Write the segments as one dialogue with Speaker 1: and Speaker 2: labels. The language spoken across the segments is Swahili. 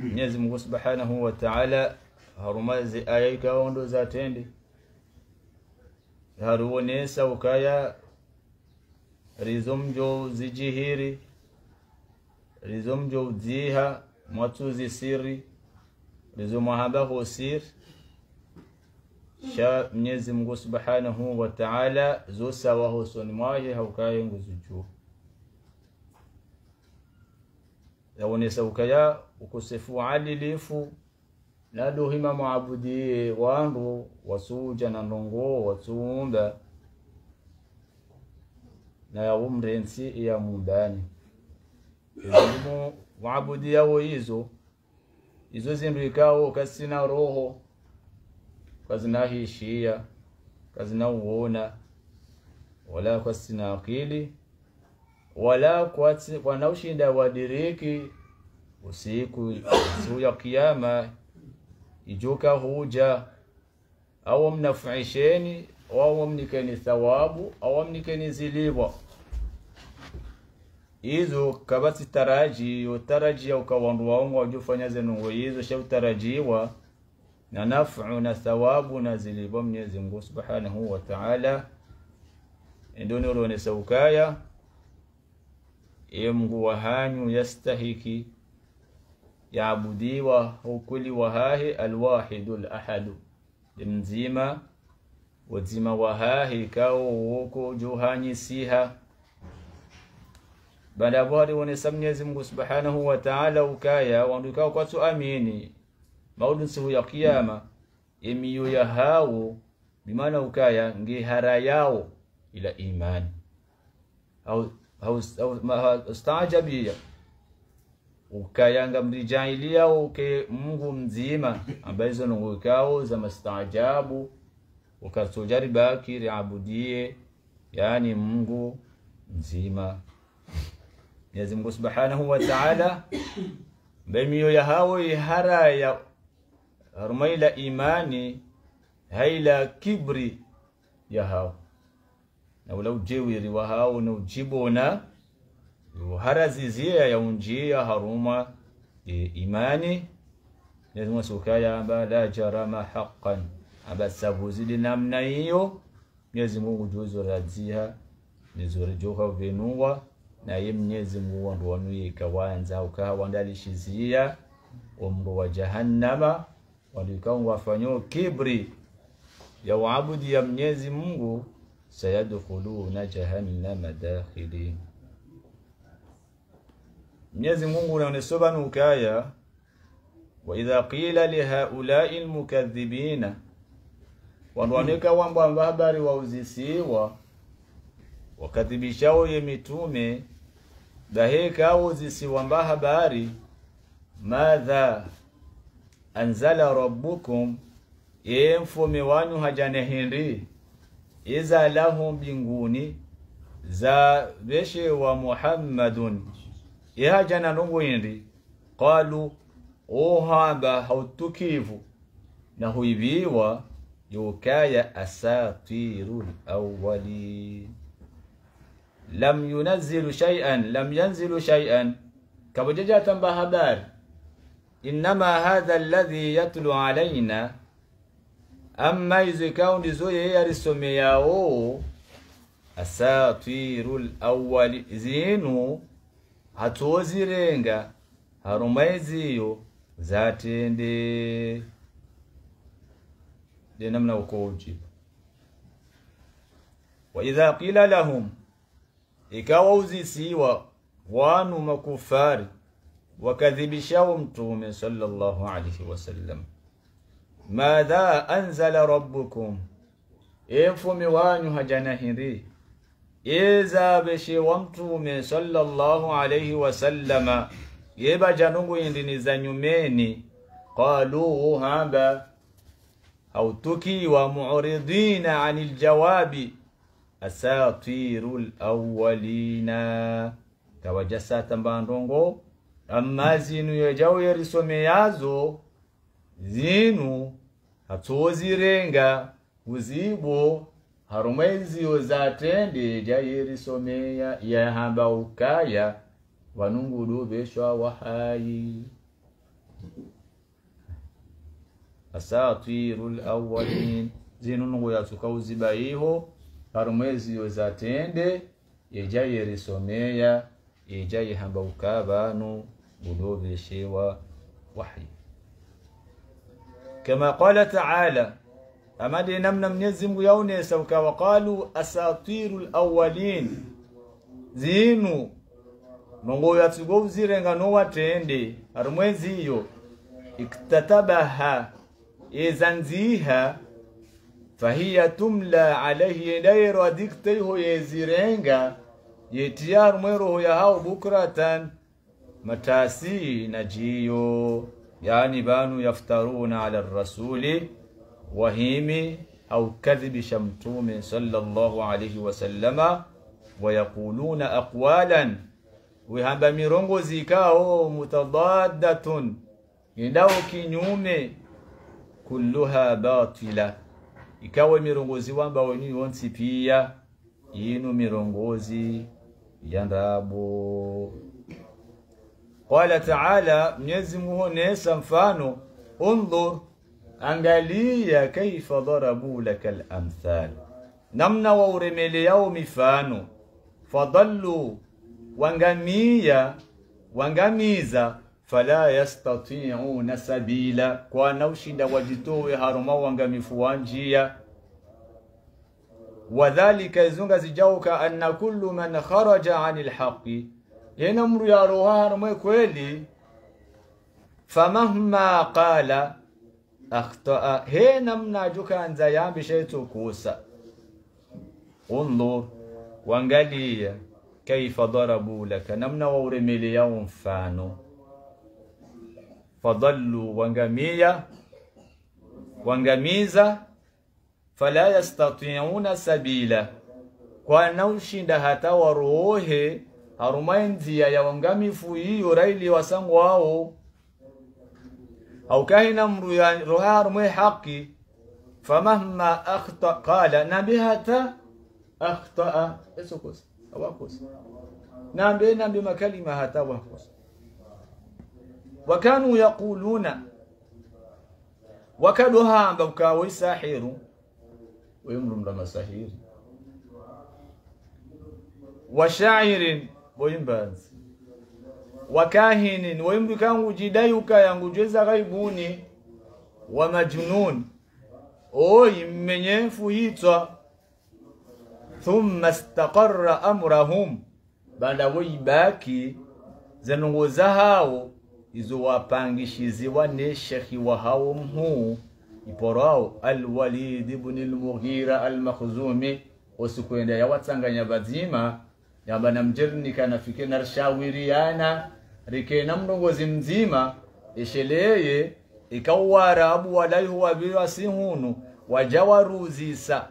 Speaker 1: mwenyezi mungu subhanahu wa taala harumazi ondo za zatende haruonesa ukaya rizo mjo zijihiri rizo mjo ziha mwatuzi siri rizo mwahaba hosiri sha mwenyezi mungu subhanahu wa taala zosawa hosoni mwahe haukaye nguzu juu yaonesa ukosefu wa adilifu. Naduhima mwabudie wandu wasuja na ndongo wasuumba na yaumrensi iya mumbani ezimu waabudi yawo izo izo zindu ikawo kasina roho. Kazinahishiya kazinauona wala kwasina akili. Wala kwa kwanaushinda wadiriki usiku siku ya kiyama ijuka huja au mnafuisheni au mnikeni thawabu au mnikeni zilibwa izo kabati taraji utarajia ukawandu waongo wajufanya zenungo izo shautarajiwa na nafu na thawabu na zilibwa mwenyezi mungu subhanahu wa taala. Endoni ulonesa ukaya mngu wahanyu yastahiki yaabudiwa ukweli wahahi alwahidu lahadu mzima wazima wahahi kawo woko juhanyisiha baada ya hapo aliwonesa mwenyezi mungu subhanahu wa taala ukaya wandu ikawo kwatu amini maudu siku ya kiyama emiyo ya hawo bimana ukaya ngihara yawo ila imani au au au- ma- staajabia ukayanga mrijailia uke mungu mzima ambaye hizo za mastaajabu. Ukatujari baki abudie yani mungu mzima. Mwenyezi Mungu Subhanahu wa Ta'ala mbemiyo ya hawo ihara ya harumaila imani haila kibri ya hawo na ula ujewiri wa hawo na ujibona hara yaunjia ya unjia haruma e, imani. Sukaya amba la jarama haqqan. Aba sabuzili namna hiyo. Mwenyezi Mungu juzo radzia nizuri joka venuwa na ye Mwenyezi Mungu wandu wanuye ikawanza ukaha wandalishizia umru wa jahannama. Walikao wafanyo kibri ya waabudi ya Mwenyezi Mungu. Sayadkhuluna jahannama dakhilin Mwenyezi Mungu unaonesoma nukaya wa idha qila lihaulai lmukadhibina. Wanduanika wambo amba habari wauzisiwa wakadhibishao ye mitume dahekawo zisiwamba habari madha anzala rabbukum yeye mfume wanyu hajane hindi iza lahum binguni za beshe wa muhammadun ihajana nungu hindi qalu ohamba hautukivu na huiviwa yukaya asatirul awwalin lam yunazzilu shay'an lam yanzilu shay'an kabojaja tamba habari innama hadha alladhi yatlu alaina amma izo ikawa ndizo yeye alisomeyawo asatiru lawali zinu hatuozirenga harumaiziyo zatende de namna uko ujibu wa idha qila lahum ikawa uzisiwa wanu makufari wakadhibishao mtume sallallahu alaihi wasallam madha anzala rabbukum e mfume wanyu hajanahiri yeza be shewamtume sallallahu alayhi wasallama yeba janungu yindiniza nyumeni. Qaluhu hamba hautukiwa muridina ani ljawabi asatiru lawalina kawajasata mbandongo amma zinu ya yejawo yerisomeyazo zinu hatsozirenga uzibo harumwezi uzatende somea ya hamba ukaya wanungulu beshwa wahayi asatiru lawalin ya yatuka uzibayiho harumwezi uzatende yeja yerisomeya yeja yihamba ukabanu gulobeshewa ta'ala. كما قال تعالى amade namna mwenyezi mungu yaonesa ukawa qalu asatiru alawalin zinu. Mongoyo atsigo uzirenga no watende. Arumwezi iyo. Iktatabaha. Yezanziha fahiya tumla alaihi yendayero adikteiho yezirenga. Yetiya ya yahao bukratan. Matasi na jiyo. Yani banu yaftaruna ala rasuli wahimi au kadhibisha mtume sallallahu alaihi wasallama wayaquluna aqwalan wihamba mirongo zikao mutadadatun indao kinyume kulluha batila ikawe mirongozi wamba weni wonsi pia inu mirongozi yandabo qala taala mwenyezi mungu nesa mfano undhur angalia kaifa darabu laka lamthal namna wauremeleao mifano fadallu wangamia wangamiza fala yastati'una sabila kwana ushinda wajitowe haruma wangamifu wa njia wadhalika izunga zijauka anna kullu man kharaja anil haqi yena mru ya roha harumwe kweli famahma qala أخطأ. هي نمنا جوكا أنزيان بشيء تكوسا انظر. وانجلي كيف ضربوا لك؟ نمنا ورمي اليوم فانو. فضلوا. وانجمية وانجميزة فلا يستطيعون سبيلا. كوانوشي دهتا وروهي هرمين ya wangamifu iyo raili wasangu wao أو كهنم يعني روهار مي حقي. فمهما أخطأ قال نبهة أخطأ إسوكوس أو كوس نعم بينا بما كلمة هتا وهكوس وكانوا يقولون وكدها بوكاوي ساحر ويمرم لما ساحر وشاعر وينبانز wakahinin wembi kangu jidayuka yangu jweza ghaibuni wa majununi oyi mmenyefu hitwa thumma staqarra amrahum. Banda woibaki zanongoza hao izo wapangishiziwa ne shekhi wa hao mhuu iporao alwalid ibn almughira almakhzumi osikwenda yawatsanganya bazima yamba namjernika nafike narshawiriana rikena mndongozi mzima esheleye ikauwarabu walaihu wabiwasi sihunu wajawaruzisa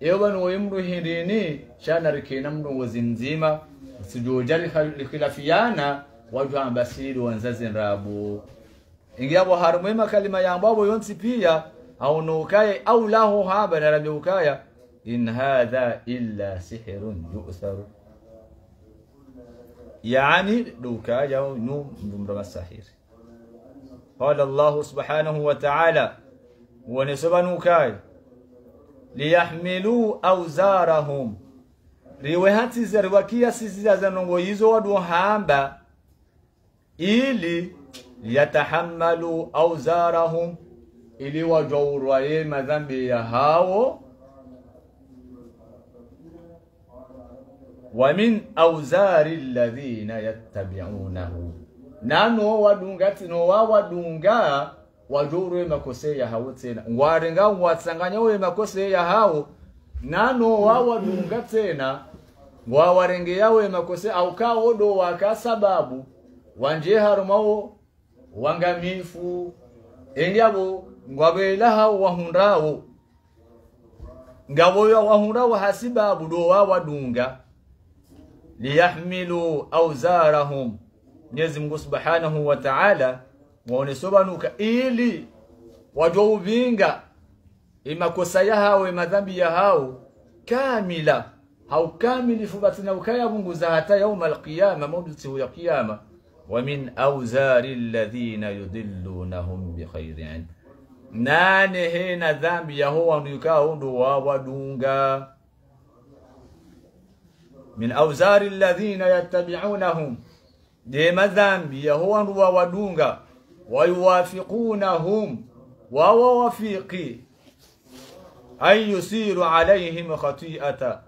Speaker 1: iyo banu woyimru hirini shana rikena mndongozi mzima sijoja likhilafiana watu ambasiri wanzazi nrabu ingiyabo harumwema kalima yambabo yonsi pia aunukaye au lahu haba narabiukaya in hadha illa sihirun yu'tharu يعني دوكا جو نو جمرة السحير قال الله سبحانه وتعالى ونسبنو كاي ليحملوا أوزارهم riwehati za riwakia sisi za zanongo hizo waduhamba ili yatahamalu auzarahum ili wajaurwaye madhambi ya hawo wa min auzari alladhina yattabi'unahu. Nano wadunga tino wa wadunga wajurwe makose ya hao tena warenga watsanganya we makose ya hao. Nano wa wadunga tena wawarenge yawe makose au kaodo waka sababu. Wanje harumao wangamifu enyabo ngwabela hao wahundawo ngabo ya wahundawo hasibabu do wa wadunga Ta'ala waonesobanuka ili wajouvinga imakosa ya hawe madhambi ya hao kamila hau kamilifu batina ukayabunguza hata yauma alqiyama maudu ya qiyama wa min awzari alladhina yudillunahum bikhairin nane hena dhambi yaho wandu yukaho ndo wawadunga min auzari alladhina yattabi'unahum de madhambi yaho wandu wawadunga wayuwafiqunahum wawawafiqi an yusiru alaihim khati'ata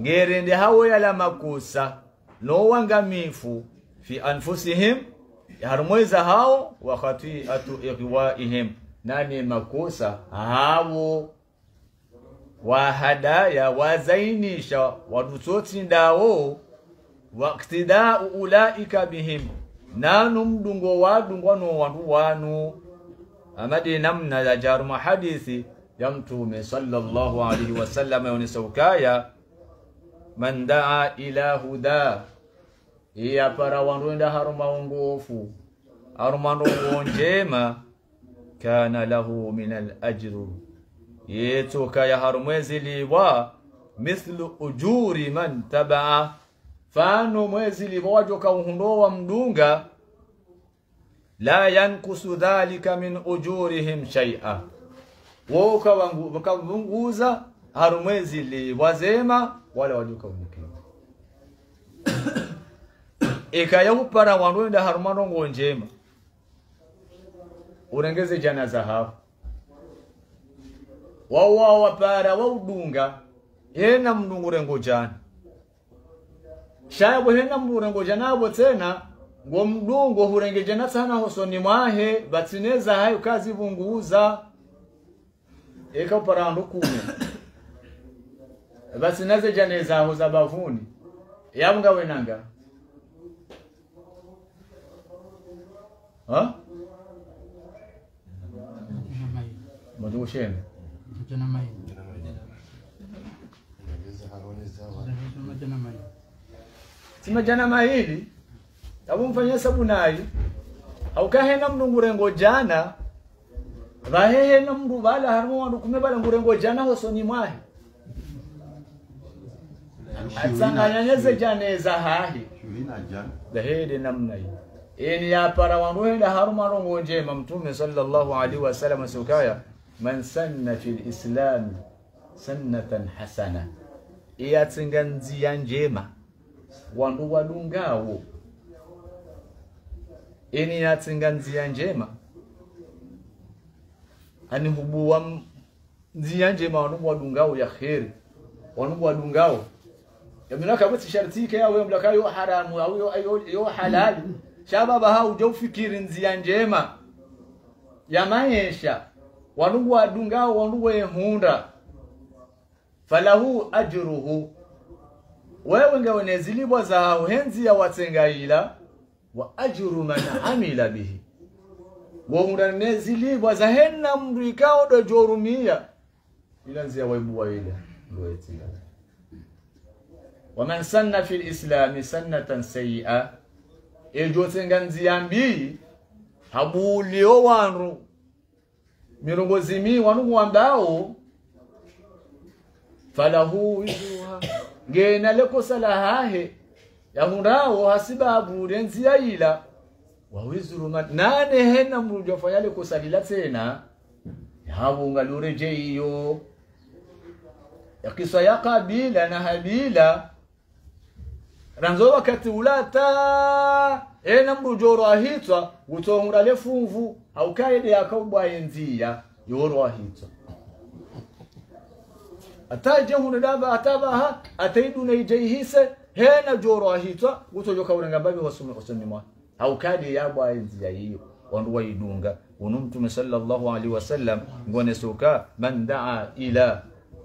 Speaker 1: ngerende hawo yala makosa no wangamifu fi anfusihim harumweza hao wa khati'atu ighwaihim nani makosa hawo wahadaya wazainisha wadutsotindawo waktidau ulaika bihim nanu mdungo wadungwa no wandu wanu amadi namna ya jaruma hadithi ya mtume sallallahu alaihi wasallam yonisokaya man daa ila huda iya para wanduenda haruma ongofu haruma ndongo njema kana lahu min alajru yetoka ya harumwezi liwa mithlu ujuri man tabaa. Fano mwezi liwa wajoka uhundowa mdunga la yankusu dhalika min ujurihim shaia woka wakavunguza harumwezi liwazema wala wajoka umukiwa ikayaupara wanwenda harumarongo njema. Urengeze jana zahabu wawawapara waudunga. Hena mndungu rengo jana. Shayabo hena mndu jana abo tena. Ngo mdungo hurengeje na sana hosoni mwahe. Batsineza hayo kazi vunguza. Eka upara wandu kume. Batsineze janeza zaho za bavuni. Yabunga wenanga? Ha? Madushene
Speaker 2: Jana mai. Jana mai.
Speaker 1: simajana mahili abumfanya sabu nayi aukahena mndu ngurengo jana vahehena mndu vala harimo wandu kume vala ngurengo jana hosoni mwahe. Atsanganyanyeze janeza hahi dahede namna eni yapara wandu henda haruma rongo njema mtume sallallahu alaihi wasallam sukaya man sanna fil islam sannatan hasana iyatsinga nziya njema wandu wadungawo eni yatsinga nziya njema ani hubuwa nziya njema wandu wadungawo ya kheri wandu wadungawo yaminaka bati shartike yawe mlaka yo haramu au yo, yo halali shababa hau jo fikiri nziya njema ya maisha wandu wadungawo wandu wehunda falahu ajruhu. Wewe ngawene zilibwa za henzi ya watsengaila wa ajru man amila bihi. Wohunda ne zilibwa za henna mndu ikao do jorumia. Ila nzia waibuwa ile ndo wa waman sanna fi lislami sannatan sayia ejotenga nzia mbii habulio wandu mirongozi mi wanungu wambao falahu wizuha ngena lekosa lahahe yahundawo hasibabu lenzia ila. Wawizuruma nane hena mrujo fanya lekosa lila tena yawunga lureje iyo yakisa ya kabila na habila. Ranzo wakati ulata. Ena mrujoro ahitwa utohura lefunvu aukaide yakaubwaye nzia yoro ahitwa ataje hunu daba atabaha ataiduna ijaihise hena joro ahitwa gutojoka urenga babi wasumi usumi mwa. Haukadi yabwa nzia hiyo wandu waidunga unu mtume sallallahu alaihi wasallam ngone soka man daa ila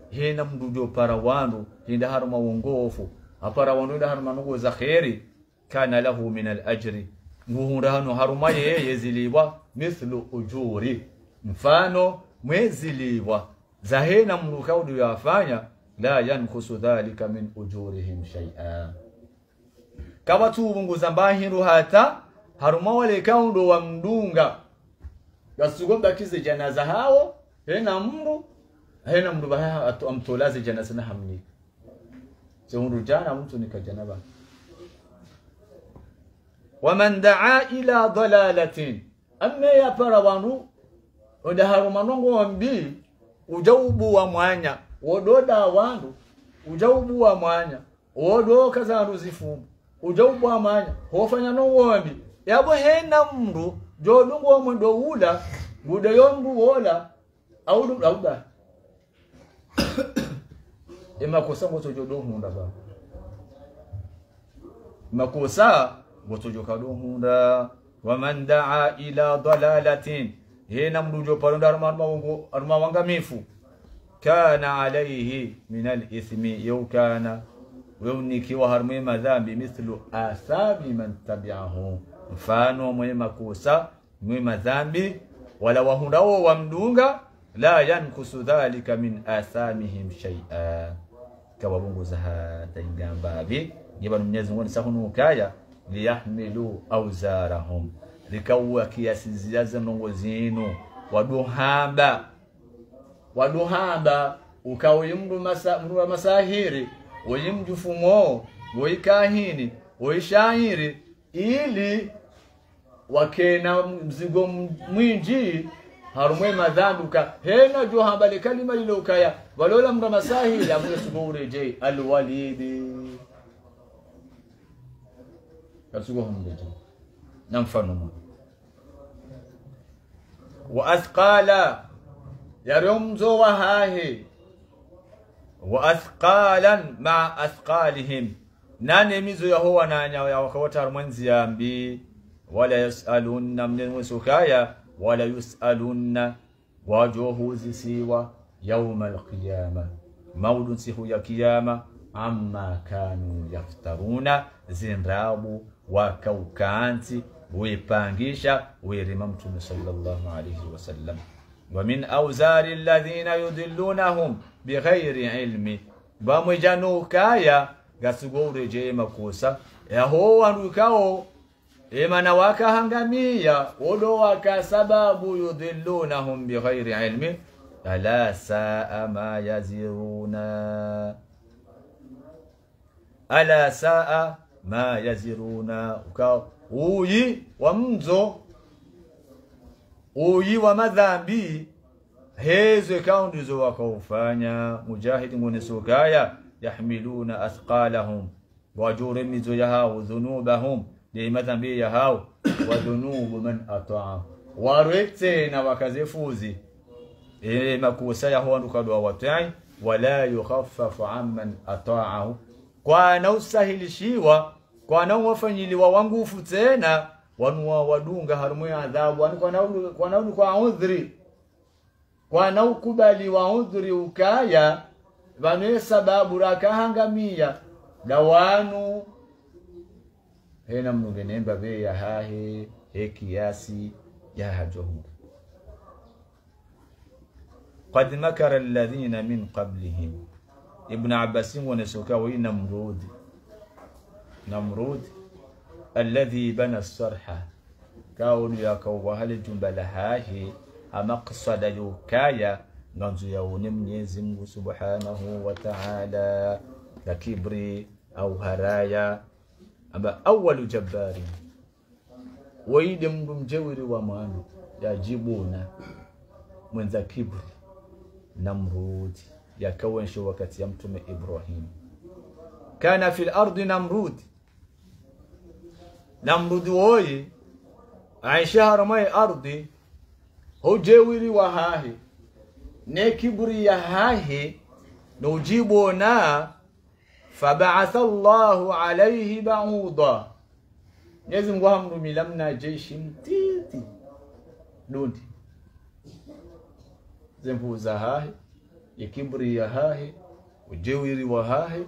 Speaker 1: hena mdujo para wandu hinda haruma wongofu. Apara wandu hinda haruma nugo za khairi kana lahu min al-ajri nguhunda hano haruma yeye ziliwa mithlu ujuri. Mfano mweziliwa zahena mrukaudu yafanya la yankusu dhalika min ujurihim shay'a. Kama tu bunguza mbahiru hata haruma wale kaundo wa mdunga. Yasugomba kize janaza hao hena mru hena mru baha amtolaze janaza na hamni. Zehundu jana mtu nikajanaba waman daa ila dalalatin amma ya para wanu onda harumanongo wambi ujaubuwa mwanya. Wododa wandu ujaubuwa mwanya. Wodoka zandu zifumu ujaubuwa mwanya. Hofanya nowombi yabo hena mndu jodungu omwe ndowula ngude yomndu wola audu auda. Emakosa ngoto jodohunda ba. Makosa ngoto jokadohunda waman daa ila dalalatin. Hena mndu jopalonda aruma wangamifu kana alaihi min alithmi yau kana. Weunikiwa harumwe madhambi mithlu athami man tabiahu. Mfano mwe makosa mwe madhambi. Wala wahundawo wamdunga la yankusu dhalika min athamihim shaia kawabunguza hataingambavi jibanu mwenyezi mungu nisahunukaya liyahmilu auzarahum likauwa kiasi ziyaze nongo zinu. Waduhamba waduhamba ukawimru masa, masahiri wei mjufumo uyi kahini ili wakena mzigo mwinji harumwe madhambuka hena jo likalima kalima ukaya walola mndu masahiri ureje alwalidi kasugo humreje na mfano mmoja wa athqala yaromzo wa hahi wa athqalan ma athqalihim. Nane mizo yaho wananya ya wakawata harmwenzi yambi wala yasalunna mnen musukaya wala yusalunna wajohu zisiwa yauma alqiyama. Maudun sihu ya kiyama. Amma kanu yaftaruna. Zinrabu wakaukaanti wipangisha wirima mtume sallallahu alayhi wasallam ومن أوزار الذين يضلونهم بغير علم bamwejanukaya gasugoureje makosa yaho wanukao emana wakahangamia wodo waka sababu yudhillunahum bighairi ilmi ala saa ma yaziruna ala saa ما يزرون. وكا وي ومزو وي ومذامبي هيزو كاوندزو وكوفانيا مجاهد ونسوكايا يحملون أثقالهم. وجورمزو يهاو ذنوبهم. لي مذامبي يهاو. وذنوب من اطاعهم ورتينا وكازيفوزي إيه مكوسا يهو نكادوا وطيعي ولا يخفف عمن أطاعه. كوانو سهل شيوه kwana wafanyiliwa wangufu tena wanuwa wadunga harumwe adhabu. Ani kwanaudu kwa udhri. Kwana ukubali wa udhri ukaya vanwe sababu rakahangamia na wanu hena mnunge nemba ve ya hahe he kiasi ya hajohu qad makara alladhina min qablihim. Ibn abbasin wanesoka ina mrudhi. نمرود الذي بنى الصرحة كون يكو هل جنبل هاهي أمقصد يوكايا ننزو يونم منيزم سبحانه وتعالى. لكبري أو هرايا. أما أول جبار. ويدم جوري ومانو جيبونا من ذا كبري نمرود. يا شو وقت يمتم إبراهيم. كان في الأرض نمرود. نمرودوي عن شهر ماي أرضي هو جويري وهاهي نكبري هاهي نجيبنا فبعث الله عليه بعوضا. نزم وهم رمي لمنا جيش تيتي نودي زنفو زهاهي يكبري هاهي وجويري وهاهي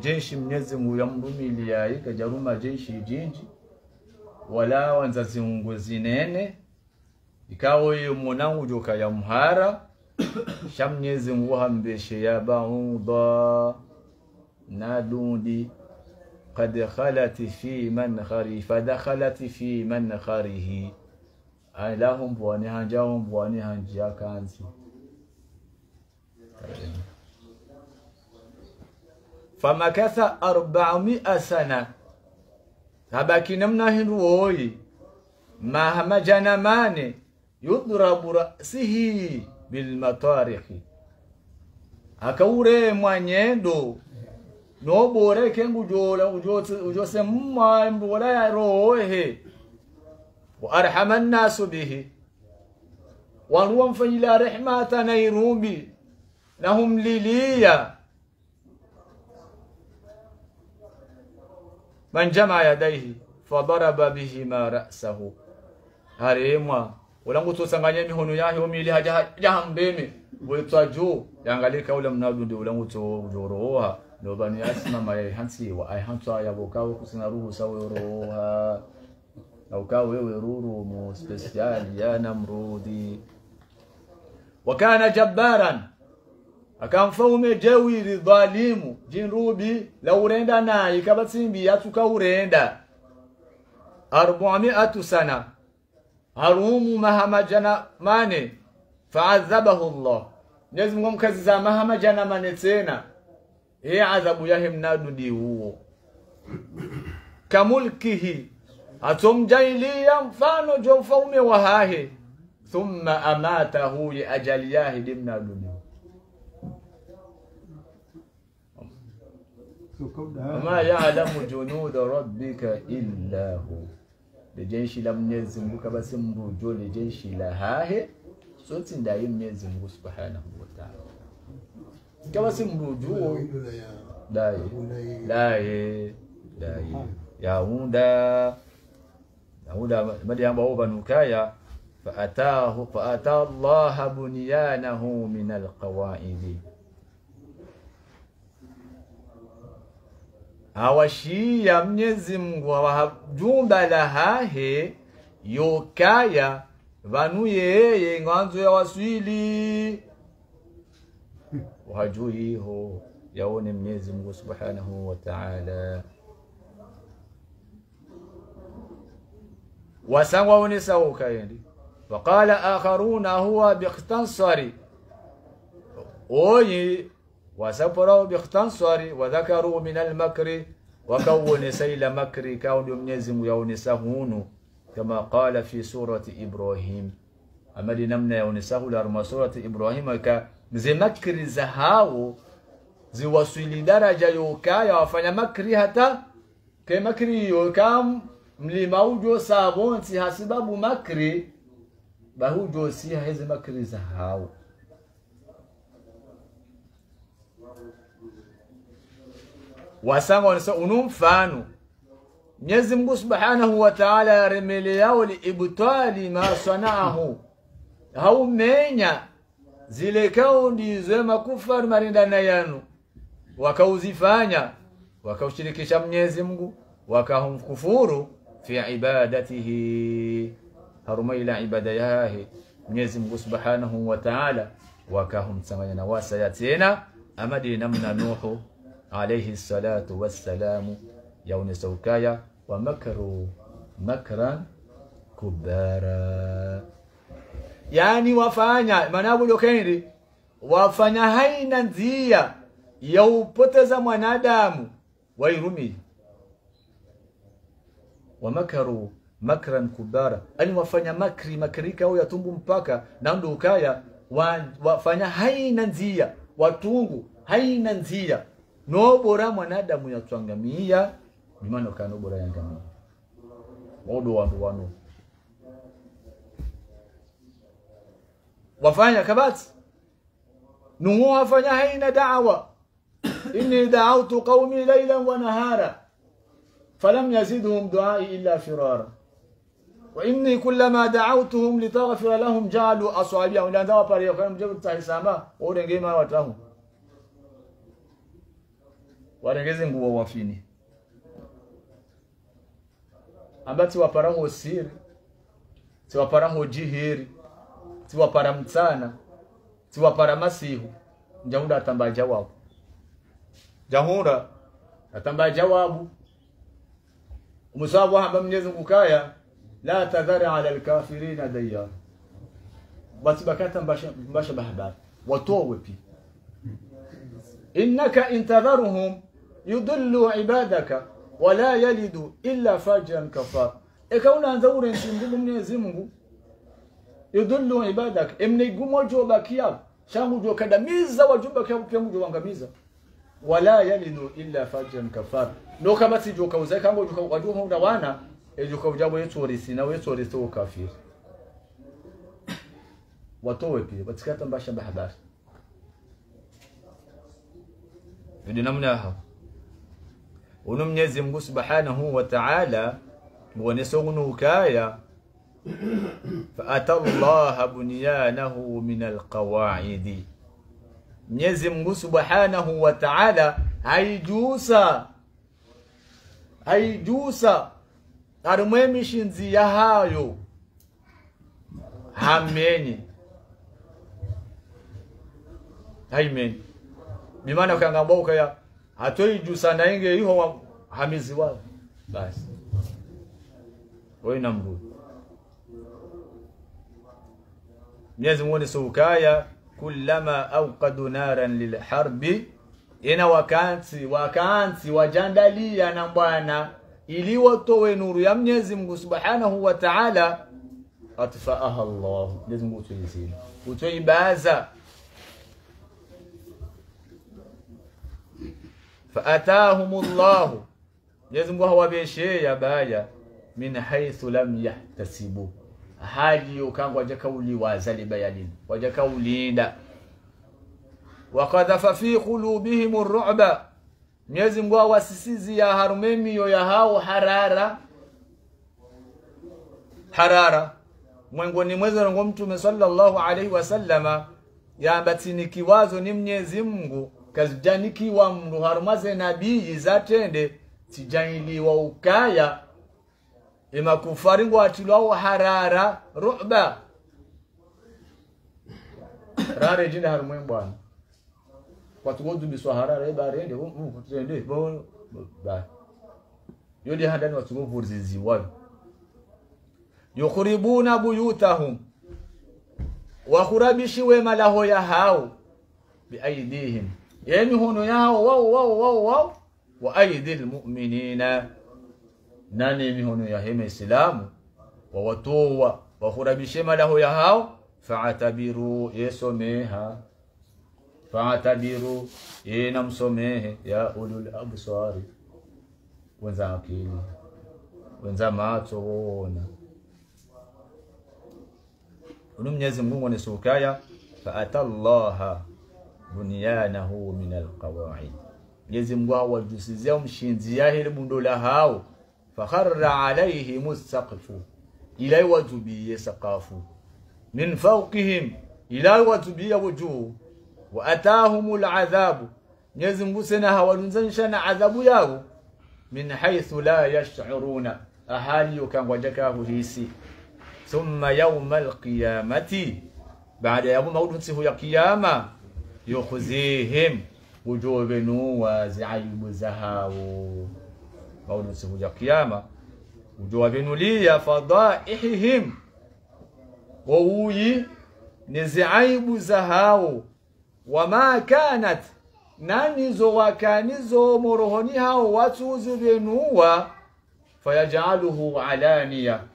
Speaker 1: jeshi mnyezi mungu yamrumilia ikajaruma jeshi jinji wala wanza ziungu zinene ikawo ye mwanangu joka ya mhara sha mnyezi mungu hambeshe ya bauda na dundi قد خلت في منخري فدخلت في منخره lahum bwani hanjahum bwani hanjia kanzi فمكث أربعمائة سنة. هباكي نمنا هنووي ما هما جنماني. يضرب رأسه بالمطارخ أكوري مانيندو. نو بوري كنجو جولا وجو سمم بولا يروه وأرحم الناس به. وأنوان فجلا رحمة نيروبي. لهم لليا man jamaa yadaihi fadaraba bihima rasahu. Haremwa ulangu tosanganya mihono yahe omili haja hambeme wetwa juu yangalika ule mnadu ndi ulangu to joroha. No bani asma mai hansi wa ai hantwa ya bokawo kusina ruhu saworoha au kawo wewe ruru mu special ya namrudi. Wa kana jabbaran akamfaume jawiri dhalimu jinrubi laurenda naye kabatsimbi yatuka urenda. Arbuamiatu sana. Harumu mahamajana mane. Faadhabahu llah mwenyezi mungu mkaziza mahamajana mane tena. E adhabu yahe mnadu ndi huo. Kamulkihi. Atomjailia mfano jo mfaume wa hahe. Thumma amatahu liajali yahe dimnadu ndi wama yalamu junuda rabbika illa hu lijeshi la mwenyezi mungu kabasi mrujo lijeshi la hahe soti ndaye mwenyezi mungu subhanahu wataala kabasi mrujuo daye daye daye yaunda yaunda madiyamba obanukaya faatahu faata allaha bunyanahu min alqawaidi awashiya mnyezi mungu awajumba la hahe yokaya vanu yeye ng'anzo ya waswili wajuhiho yaone mnyezi mungu subhanahu wa ta'ala wasangwa wonesa ukayendi waqala akharuna huwa bikhtansari oyi وسبروا بختنصاري وذكروا من المكر وكون سيل مكر كون يمنزم يونسهون كما قال في سورة إبراهيم. أما لنمنا يونسه لأرما سورة إبراهيم كا زي مكر زهاو زي وسولي درجة يوكا يوفن مكري حتى كي مكري يوكا ملي موجو سابون سيها سبب مكري بهو جوسيها هزي مكري زهاو. Wasanga wanasa unu mfano. Mwenyezi Mungu Subhanahu wa Ta'ala yaremele yao liibtali ma sanaahu. Haumenya zile kaundi ze makufari marindana yanu. Wakauzifanya wakaushirikisha Mwenyezi Mungu wakahumkufuru fi ibadatihi. Haruma ila ibada yahe. Mwenyezi Mungu Subhanahu wa Ta'ala wakahumsamanya na wasaya tena. Amadi namna Nuhu alayhi salatu wassalamu yaonesa ukaya wa makaru makran kubara. Yani wafanya manabuliokendi wafanya haina nzia ya upoteza mwanadamu wairumi. Wa makru makran kubara. Ani wafanya makri makrika au yatumbu mpaka na ndo ukaya wa, wafanya haina nzia watungu haina nzia nobora mwanadamu yatwangamia nimano kanobora yangamia odo wandu wano wafanya kabati nungu wafanya haina da'wa inni da'awtu qaumi laylan wa nahara falam yazidhum du'ai illa firara وإني كلما دعوتهم لتغفر لهم جعلوا أصابعهم لأن دعوا باريو كانوا مجرد تحساما ورنجي ما واتهم warengeze nguo wafini. Amba tiwapara hosiri tiwapara jihiri tiwapara mtsana tiwapara masihu njahunda atamba jawabu jahunda atamba jawabu umusabu hamba mnyezi ngukaya la tadhari ala alkafirina dayar basi bakata mbasha mbasha watowe pia innaka intadharuhum yudillu ibadaka wala yalidu illa fajiran kafar eka unaanza urensi mbugu mwenyezi mungu. Yudullu ibadaka. Emne gumo jo bakia shangu jo kadamiza wajumba kia pia jo wangamiza. Wala yalidu illa fajran kafar no kama si jo kauza kango jo wajua honda wana ejo kaujabo boye orisi na we orisi o kafir watowe pia batikata mbasha bahadari ndio namna hao unu mnyezi mgu subhanahu wa ta'ala muonesa unu ukaya. Faata llaha bunyanahu minal alqawaidi mnyezi mgu subhanahu wa ta'ala aijusa aijusa harimo emishinzi yahayo. Hameni. Haimenye bimaana ukangambwa ukaya hatoijusa nainge iho wa- hamizi wao. Basi. Wewe namrudi Mwenyezi Mungu sukaya kullama awqadu naran lilharbi ina wakansi wakansi wajandalia na bwana ili watowe nuru ya Mwenyezi Mungu Subhanahu wa Ta'ala. Atfaaha Allah Mwenyezi Mungu utoizima utoibaza faatahum Allah. Mwenyezi Mungu hawabeshea baya. Min haithu lam yahtasibu. Hali ukangwa jakauliwaza libayalini wajakaulinda wakadhafa fi qulubihim ar-ru'ba. Mwenyezi Mungu awasisizi ya harumemiyo ya hao harara. Harara. Mwengoni mwezo ngo mtume sallallahu alaihi wasallama yambatini kiwazo ni Mwenyezi Mungu kazijanikiwa mndu harumaze nabii zatende tijailiwa ukaya. Imakufari ngo atilwawo harara ru'ba rare jinde harumwe bwana watugodubiswa harara ebarende tende yodi handani watugovurizizi wayo yukhribuna buyutahum. Wakhurabishiwe malaho ya hao biaidihim يمهن يا واو واو واو واو. وأيدي المؤمنين. ناني مهن يا هم إسلام ووتوا وخر بشما له يا هاو. فاعتبروا إيه يسوميها فاعتبروا إيه إنم سوميه يا أولو الأبصار. ونزا أكيل ونزا ما تغونا ونم نزم مغن سوكايا فأتى الله. بنيانه من القواعد يزم واو الجسيزيوم شينزيا هير مندولا هاو فخر عليهم السقف إلى وزبي سقاف من فوقهم إلى وزبي وجوه وأتاهم العذاب يزم بسنها ونزنشن عذاب ياو من حيث لا يشعرون أهالي كان وجكاه هيسي ثم يوم القيامة بعد يوم مولد سيف يا قيامه يخزيهم وجوبن وزعيم زها وقول القيامة. قيامة وجوبن لي فضائحهم. ووي نزعيم زها وما كانت نانزو وكانزو مرهنها وتوزبنوا. فيجعله علانية.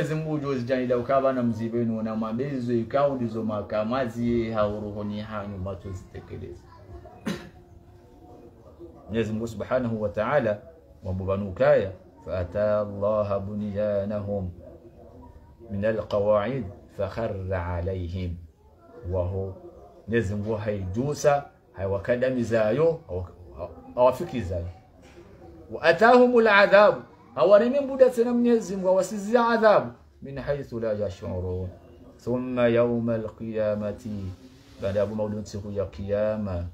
Speaker 1: ezi mbujo zijanida ukaba na mzibenu na mabezo ikao ndizo makamazi haurohoni hanyu mato zitekeleza Mwenyezi Mungu Subhanahu wa Ta'ala wamubanukaya فأتى الله بنيانهم من القواعد فخر عليهم وهو Mwenyezi Mungu haijusa haiwakandamizayo awafikizayo wa atahumul adhabu hawaremi mbuda tena Mwenyezi Mungu awasizia adhabu min haythu la yashurun thumma yawma alqiyamati baada ya maulidi siku ya kiyama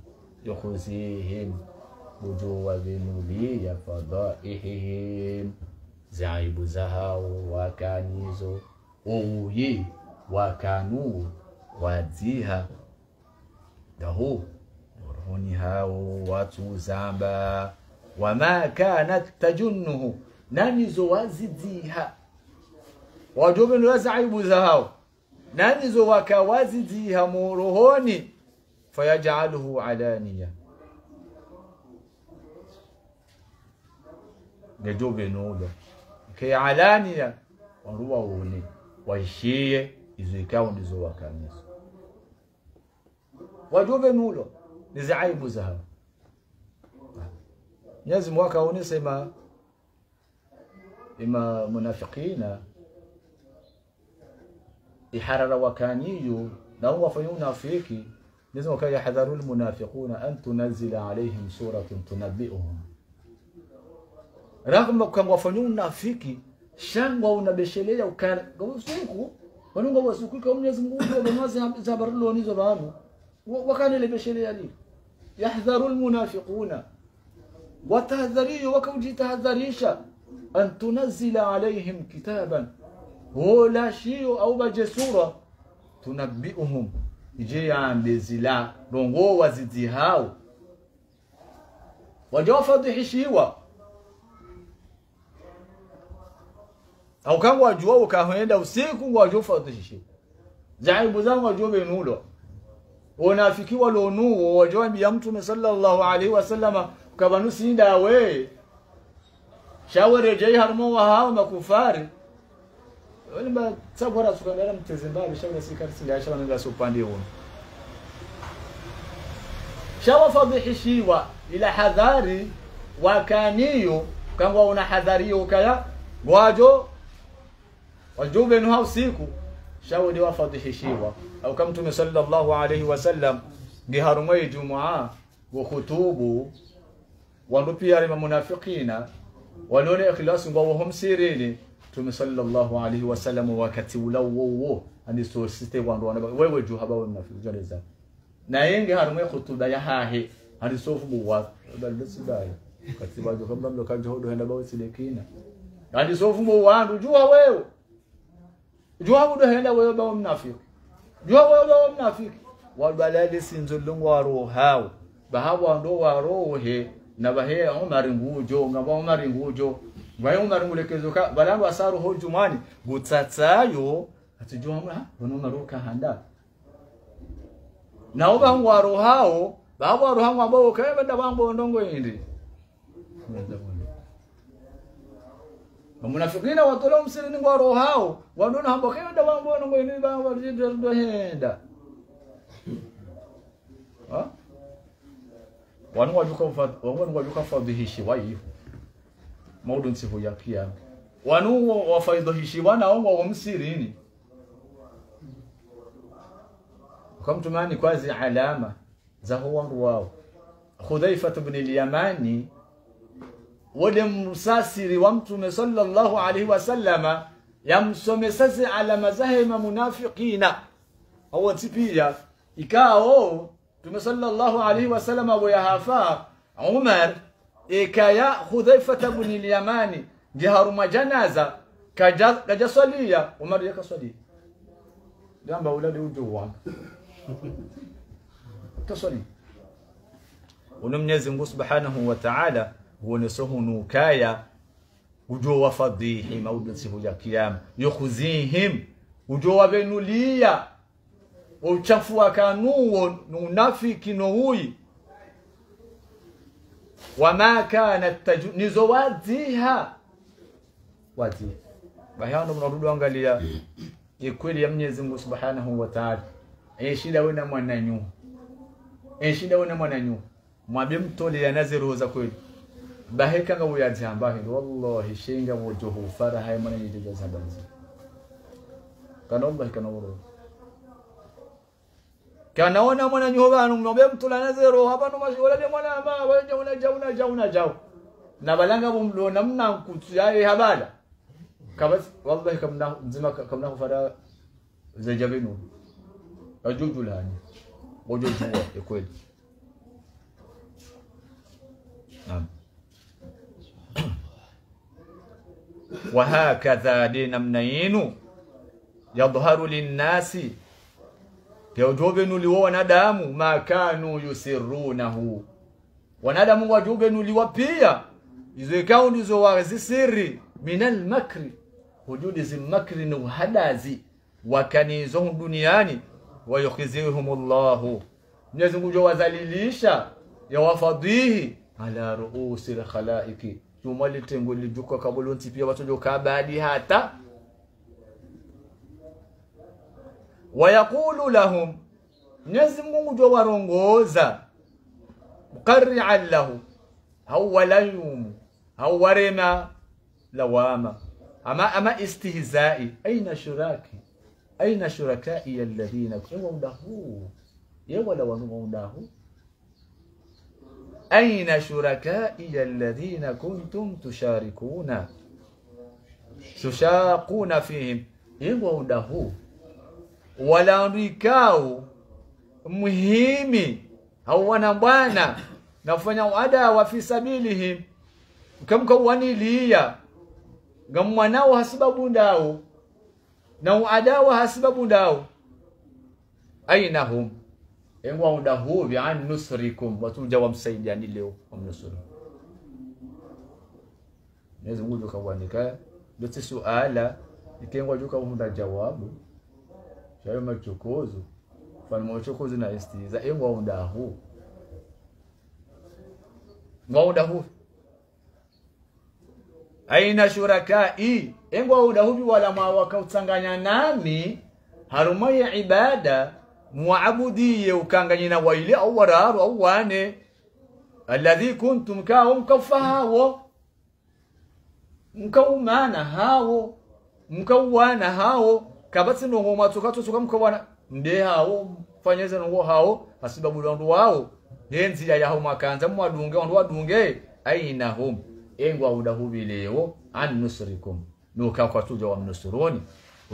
Speaker 1: yukhzihim wujuwa vinulia fadaihihim zaibu zahao wakanizo ouyi wakanu wadziha dahu rohoni hao watu zamba wama zowazidziha tajunnuhu nanizo za wajobenu zaibu zahao nanizo wakawazidziha murohoni fayajaluhu alaniya. Nejo nulo ke alaniya waruwa waone waishie izo ikawa ndizo wakanisa wajove nulo nizi aibu Mungu akaonesha إما منافقين. إحرار وكانيو نو فيونا فيكي لازم كي يحذروا المنافقون أن تنزل عليهم سورة تنبئهم. رغم كم وفنيونا فيكي شان وونا بشليا وكان قوسوكو ونو قوسوكو كم لازم قوسوكو بما زابر لوني زبانو وكان اللي بشليا لي يعني. يحذروا المنافقون. وتهذريه وكم جي تهذريشه an tunazila alaihim kitaban hola shio au baje sura tunabbiuhum ije yambe zila rongo wazidi hao wajawafadhihishiwa au kama wajua ukaenda usiku wajofadhihishiwa jaibu zangu wajua benulo unafikiwa lonuo wajua mbia mtume sallallahu alaihi wasallama kabanu sinda we shawere jai harmo wa hao makufari? Wani ba sabora sukandara mteze mbabe shawere sikari sinda shawere nenda supandi huo. Shawa fadhihishiwa ila hadhari wakaniyo kangwa una hadhario kaya gwajo wajube nuha usiku shawadi wafadhihishiwa au kama mtume sallallahu alaihi wasallam ngiharumwe jumaa wa khutubu wandu pia munafiqina walione ikhlasi ngwa wahum sirini mtume sallallahu alaihi wasallam wakati ula wowo andi so site wandu wana wewe ju haba wewe munafiki jaleza na yenge harumwe khutuba ya hahe andi so fu wa baldo sibai kati bajo kamba mlo kajo hodo henda bawo silekina andi so fu wandu jua wewe jua hodo henda wewe bawo munafiki jua wewe bawo munafiki walbalali sinzulungu waro hao bahawa ndo waro he na bahe umari ngujo ngaba umari ngujo bahe umari ngulekezo ka balango asaru ho jumani gutsatsayo atujwa mwa bono maruka handa na oba ngwaro hao babo ro hangwa bo benda banda bambo ndongo indi Munafikina watola msirini ngwaro hao wanona hambo banda bambo ndongo indi bambo ndo henda ha wanu wajuka wanu wajuka fadhihishi waiyo maudu nsifu ya kiyama wanu wafadhihishi wana wangu wa msirini kamtumani kwazi alama za wangu wao Hudhaifa ibn al-Yamani wale msasiri wa mtume sallallahu alaihi wasallama yamsomesasi alama zahe munafiqina. Au tipia ikao Mtume sallallahu alaihi wasallam wayahafa Umar ikaya Hudhaifa ibn al-Yamani jiharuma janaza kaja kaja swalia Umar yakaswalia jamba ulade ujuwa kaswali uno Mwenyezi Mungu Subhanahu wa Ta'ala huone sohunu kaya ujo wa fadhihi maudu siku ya kiyama yukhzihim ujo wa uchafu wa kanuo nunafiki nouyi wama kana taju nizo wadziha wadziha bahano mnarudi angalia. Ikweli ya Mwenyezi Mungu Subhanahu wa Ta'ala. Eshida wena mwananyu. Eshida wena mwananyu. Mwabe naziru za kweli. Baheka nga uyadzamba hilo wallahi shinga wujuhu faraha mwana yidija zabanzi kana wallahi kana wuro kana ona mwana nyu banu mwambie mtole naziru hapa no mashola de mwana ma waje una jauna jauna jau na balanga bumlo namna kutu yaye habala kabas wallahi kamna nzima kamna kufara zajabinu ajuju lani wajojua ya kweli naam وهكذا دي namna yenu yadhharu yaujobenu wanadamu makanu yusirunahu wanadamu wajobenu liwa pia. Izo ikao ndizo wazisiri minal makri hujudi zimakri ni uhadazi wakanizo duniani. Wayukhizihumullahu Mwenyezi Mungu wazalilisha yawafadhihi. Ala ruusi lkhalaiki tuma litengo lijuka kabulonti pia watu joka badi hata wayaqulu lahum Mwenyezi Mungu ndio warongoza muqarri'an lahu au walayum au warema lawama ama ama istihzai aina shuraki aina shurakai alladhina waudahu yewala waudahu aina shurakai alladhina kuntum tusharikuna tushaquna fihim yewaudahu walaandikao muhimi hawana wana bwana nafanya wada wa fi sabilihim kamkauwanilia gamwanao hasibabu ndao na uadawa hasibabu ndao. Aina hum? Engwa udahuvi an nusrikum watuja wamsaidiani leo wamnusuru Mwenyezi Mungu kawanika ndote suala ikengwa juka umda jawabu shayo machokozo fano machokozo na istiza engwa udahu ngwa udahu aina shurakai engwa udahubi wala mawakautsanganya nami? Haruma ya ibada muabudiye ukanganyina waile au wararu au wane. Alladhi kuntum kao mkaufa hawo. Mkaumana hawo. Mkauwana hawo kabatsi nongo matsukatsuka mkawana nde hawo fanyeze nongo hawo hasibabu wandu wao. Nenzira yaho makanza mwadunge wandu wadunge aina hum. Engwa udahubi leo an nusrikum kwa tuja wa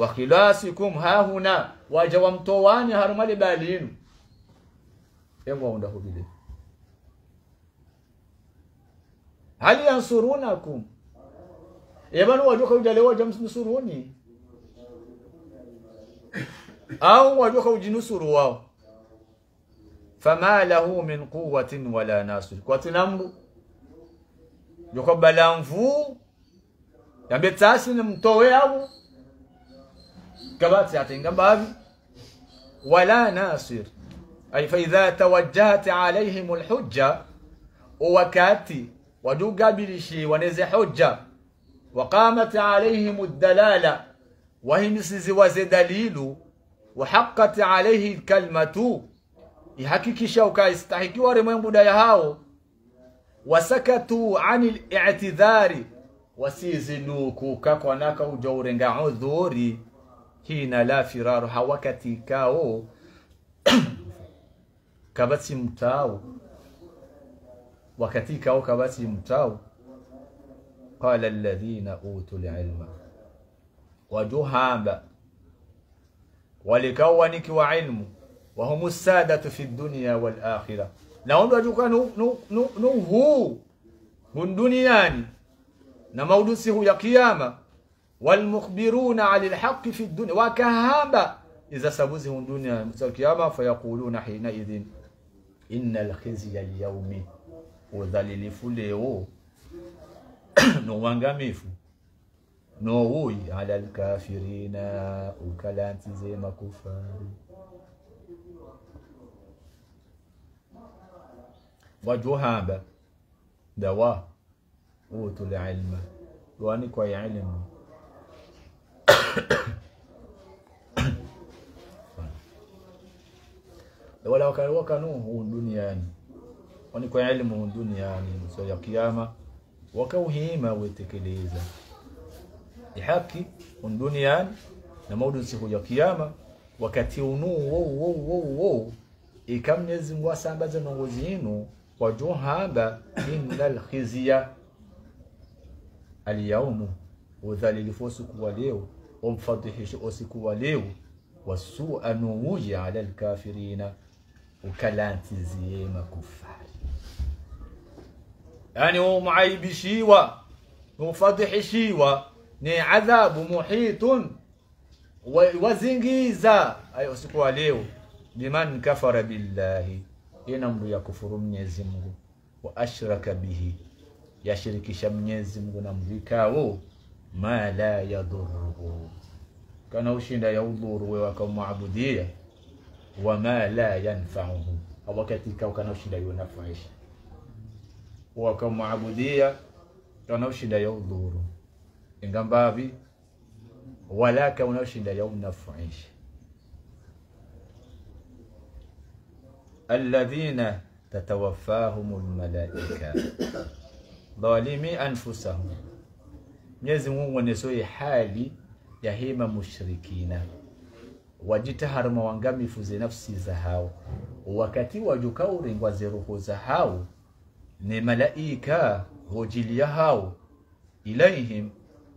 Speaker 1: khilasikum hahuna waja wa mtowani harumali balinu engwa udahubi leo. Hali yansurunakum yabanu wajoka ujale waja mnusuruni au wajoka ujinusuru wao fama lahu min quwwatin wala nasir kwa tinamru yoko balamvu yambe tsasi ni mtowe au kabati atinga babi wala nasir ay fa idha tawajjahat alaihim alhujja wakati wadugabilishi waneze hujja وقامت عليهم الدلالة وهم سيزي دليل وحقت عليه الكلمة ihakikisha ukaistahikiwa remwengu daya hao wasakatu ani li'tidhari wasizinukuka kwanaka uja urenga udhuri hina la firaru hawakatikao kabati mtao wakatikao kabati mtao qala alladhina utu lilma وجهابا walikawani kiwa ilmu wahumu sadatu fi dunia walakhira na ondu atuka nuhu hunduniani na maudusihu ya kiyama walmukhbiruna ani lhaqi fi dunia wakahamba iza sabuzi hundunia kiyama fayaquluna hinaidhin ina lkhizya lyaumi udhalilifu leo nuwangamifu uangamifu no ui ala lkafirina ukalantize makufari. Wajuhaba dawa utul ilma. Wani kwa ilmu. Wala wakawaka nuhu duniani. Wani kwa ilmu duniani so ya kiyama. Wakauhima wetekeleza ihaki duniani na maudu siku ya kiyama. Wakati unu wo wo wo wo ikamnyezi Mungu asambaze nongozi inu wajuhaba innal khizya alyawmu udhalilifu usiku wa leo umfadhihisha usiku wa leo wasua nuwuji ala alkafirina ukalantizie makufari. Yani umuaibishiwa umfadhihishiwa ni adhabu muhitun. Wazingiza. Ayo usiku wa leo. Biman kafara billahi. Ina mtu ya kufuru Mwenyezi Mungu. Wa ashraka bihi. Yashirikisha Mwenyezi Mungu na mvikao ma la yadhuruhu kana ushinda ya udhuru wewe akamwabudia wa ma la yanfa'uhu. Wakati kao kana ushinda yunafaisha wakamwabudia wanaoshinda ya udhuru ingambavi walaka unaoshinda yaum unafuishi alladhina tatawaffahum almalaika dhalimi anfusahum. Mwenyezi Mungu anesoye hali ya hema mushrikina. Wajitaharuma wangamifuze nafsi za hao. Wakati wajukaurengwaze roho za hao ni malaika hojilia hao. Ilaihim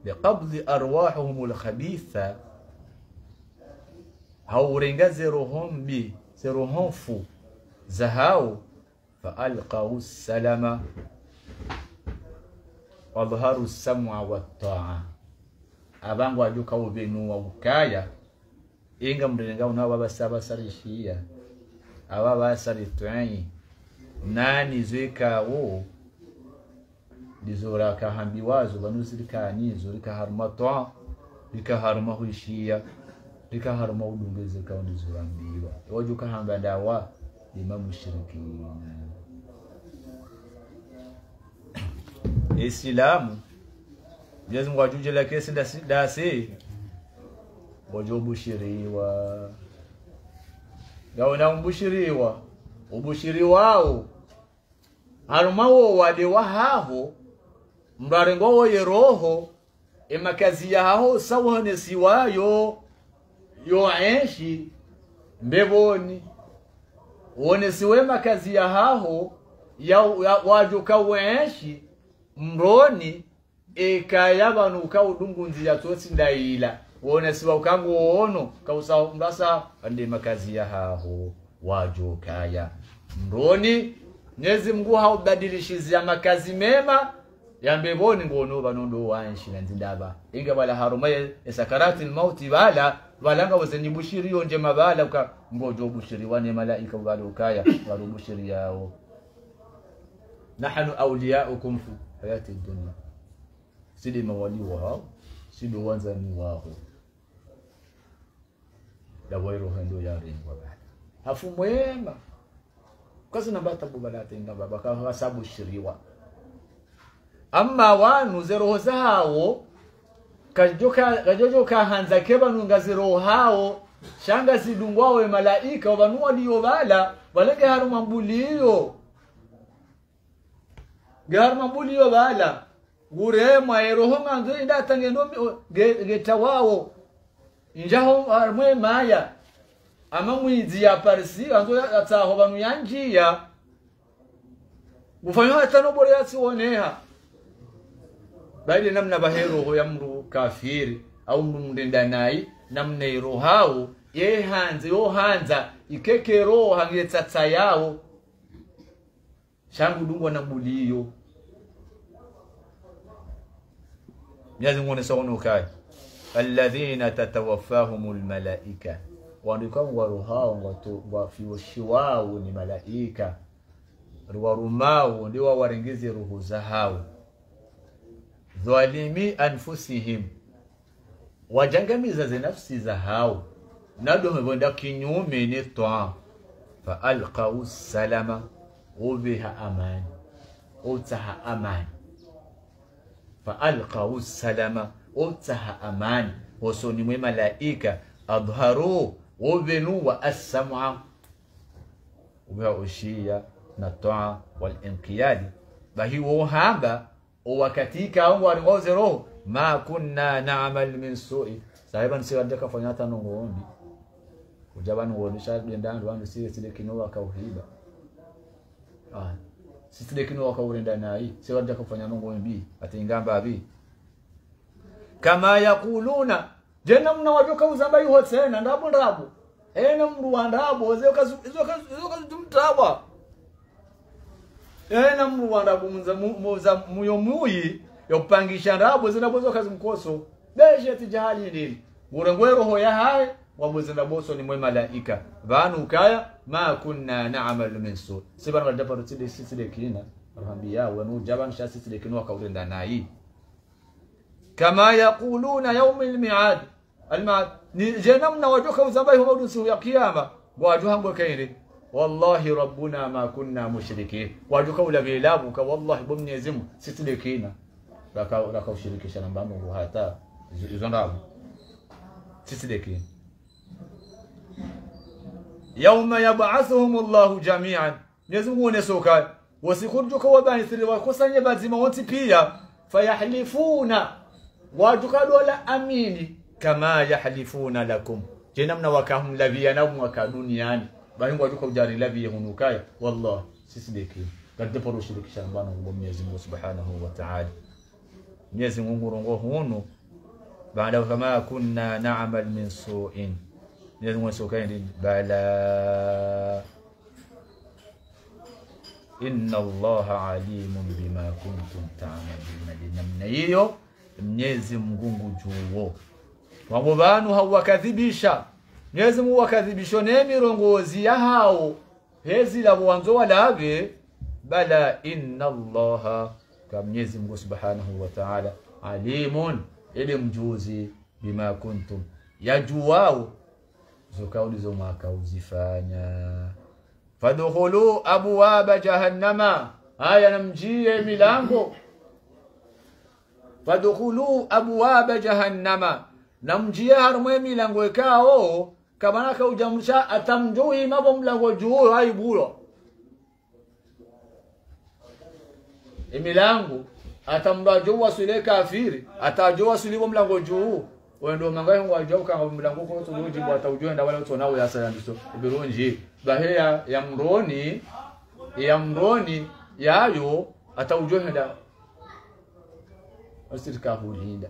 Speaker 1: لقبض أرواحهم الخبيثة. هورنجا زيروهم بي زيروهم فو. زهاو. فألقوا السلام. وأظهروا السمع والطاعة. أبانغو أجوكا وبينو وكايا inga mulirenga سابا baba saba ساري aba ناني زيكا وو wo kahambi ka hambi wazo banuzi likanyizo likaharuma harma likaharuma huishia likaharuma udungeze ka ndizora mbiwa wajuka kahamba dawa lima mushrikina Islamu Mwenyezi Mungu ajuje la kesi dasi, dasi. Wajo bushiriwa gaona umbushiriwa ubushiri wao harumawo wade wahaho mrarengo woye roho emakazi yaho sawonesi wayo yo enshi mbeboni. Wonesiwe makazi yahaho ya, ya wajuka wenshi mroni ekaya udungu nzia tosi ndaila. Wone siwa ukangu wono kausa mbasa ande makazi ya haho wajo kaya mroni nyezi mngu haubadilishizia makazi mema yambeboni ngono banondo wanshi na nzindaba. Inga bala haruma esakarati mauti bala balanga wazenyi bushiri yonje mabala uka. Mbojo bushiri wane malaika bala ukaya baru bushiri yao. Nahnu awliyaukum fi hayati dunya. Sidi mawali wao sidi wanzani wao. Dawairo hendo yaringwa bala. Hafu mwema. Sabu nambata amma wanu zeroho zawo kajojo kahanza kebanu ngaziro hao shanga zidungwawe malaika wabanua liyo bala balenge haruma mbuliyo garma buliyo bala gurema eroho nganzo inda tangendo getawawo injaho harumwe maya. Ama mwizi ya parisi anzo ataho banu yanjia gufanywa hatano bore yasiwoneha bali namna baheroho ya mru kafiri au mndenda nayi namna irohao ye hanze yo hanza ikeke roho hangetsatsa yawo shangu dungwa na buliyo mnyazi Mungu anasema kai. Alladhina tatawaffahumul malaika wandika waruhao watu wafioshiwao ni malaika. Warumao ndio waringize ruhu zao dhalimi anfusihim wajangamiza ze nafsi za hao nado mebonda kinyume ni toa fa alqau salama ubiha amani utaha amani fa alqau salama utaha amani hosoni mwe malaika adharu ubenu wa as-sam'a ubiha ushia na toa wal inqiyadi bahi angu hamba wakatika roho. Ma kunna na'mal min su'i. Sahiba nsi wanda ka fanya tano ngombi ujaban wonisha dendando wandu sile sile kino wakauhiba ah si sile kino wakaurenda nai si wanda ka fanya ngombi atingamba abi? Kama yakuluna jena mna wajoka uzamba yuho tena ndapo ndapo ena mru wandabo zeoka zeoka zeoka tumtaba ena mruwanda bumuza muza muyo muyi yokupangisha ndabu zinabozo kazi mkoso. Beshe tijali nini ngure roho ya hai wabwezenda ndaboso ni mwe malaika. Vanu kaya ma kunna na'malu min su. Sibana de tide siside kina. Rahambia wanu jaban sha siside kina wakaurenda nayi kama yaquluna yawm al-mi'ad al-mi'ad ni jenamna wajoka uzambai huwa dusu ya kiyama. Wajuhango kaini wallahi rabbuna ma kunna mushrikin wajuka ula bilabu ka wallahi bumnyezimu sitilekina raka raka ushirikisha na Mungu hata. Izo ndabu sisi deki yauma yab'athuhum jami'an. Mwenyezi Mungu unesoka wasikurjuka wabanisiri wakusanye bazima wote pia. Fayahlifuna. Wajukadola amini. Kama yahlifuna lakum. Jena mna wakahum lavia na mwaka duniani bali wajuka ujari lavia hunukaya wallah sisi deki kadde poro shirikisha bana ngo Mwenyezi Mungu Subhanahu wa Ta'ala. Mwenyezi Mungu rongo hunu baada kama kunna na'mal min su'in. Mwenyezi Mungu soka ndi bala. Inna Allaha alimun bima kuntum ta'maluna namna hiyo Mwenyezi Mungu juwo wabo bantu hawakadhibisha Mwenyezi Mungu wakadhibisho nemirongozi ya hao. Hezi la wanzo walage bala inna Allaha. Ka Mwenyezi Mungu Subhanahu wa Ta'ala. Alimun. Ili mjuzi. Bima kuntum. Yajuwao. Zo mwaka uzifanya. Fadkhulu abwaba jahannama. Haya namjie milango. Fadkhulu abwaba jahannama. Namjie harumwe milango ikao kamana kaujamsha atamjui mabo mlango juu haibulo imilango juu wasule kafiri atajua sulivo mlango juu. Wendo ngo ajua kanga mlango ko to loji bwa taujenda wala to nawo ya sala ndiso ibironji baheya ya mroni ya mroni yayo ataujohenda asirka hulinda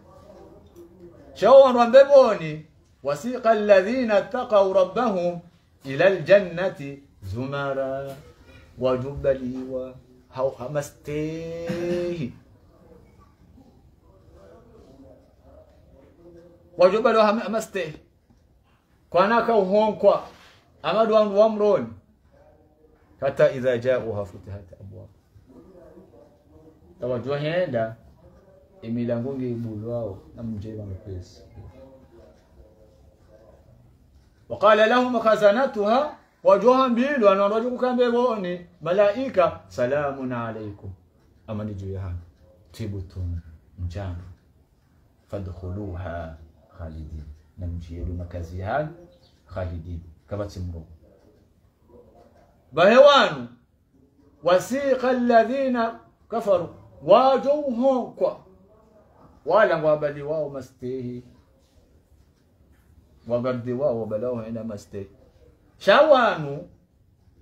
Speaker 1: shawan wambeboni wasiqa alladhina taqaw rabbahum ila aljannati zumara wajubaliwa hamastehi wajobalo hamaste kwanaka uhonkwa amadu wandu wamroni hata idha jauha futihat abwab tawajohenda imilango ngeibulwao namjeba mapesi وقال لهم خزنتها وجوهم بيل وأنا رجوك بيغوني ملائكة سلام عليكم. أما نجو يهان تبتم مجان فادخلوها خالدي نمجي يلو مكازيهان خالدين. كما تمرو بهوان وسيق الذين كفروا. واجوهم كوا ولم وابدي واو مستيه wagadde waawo balawo ena maste shawanu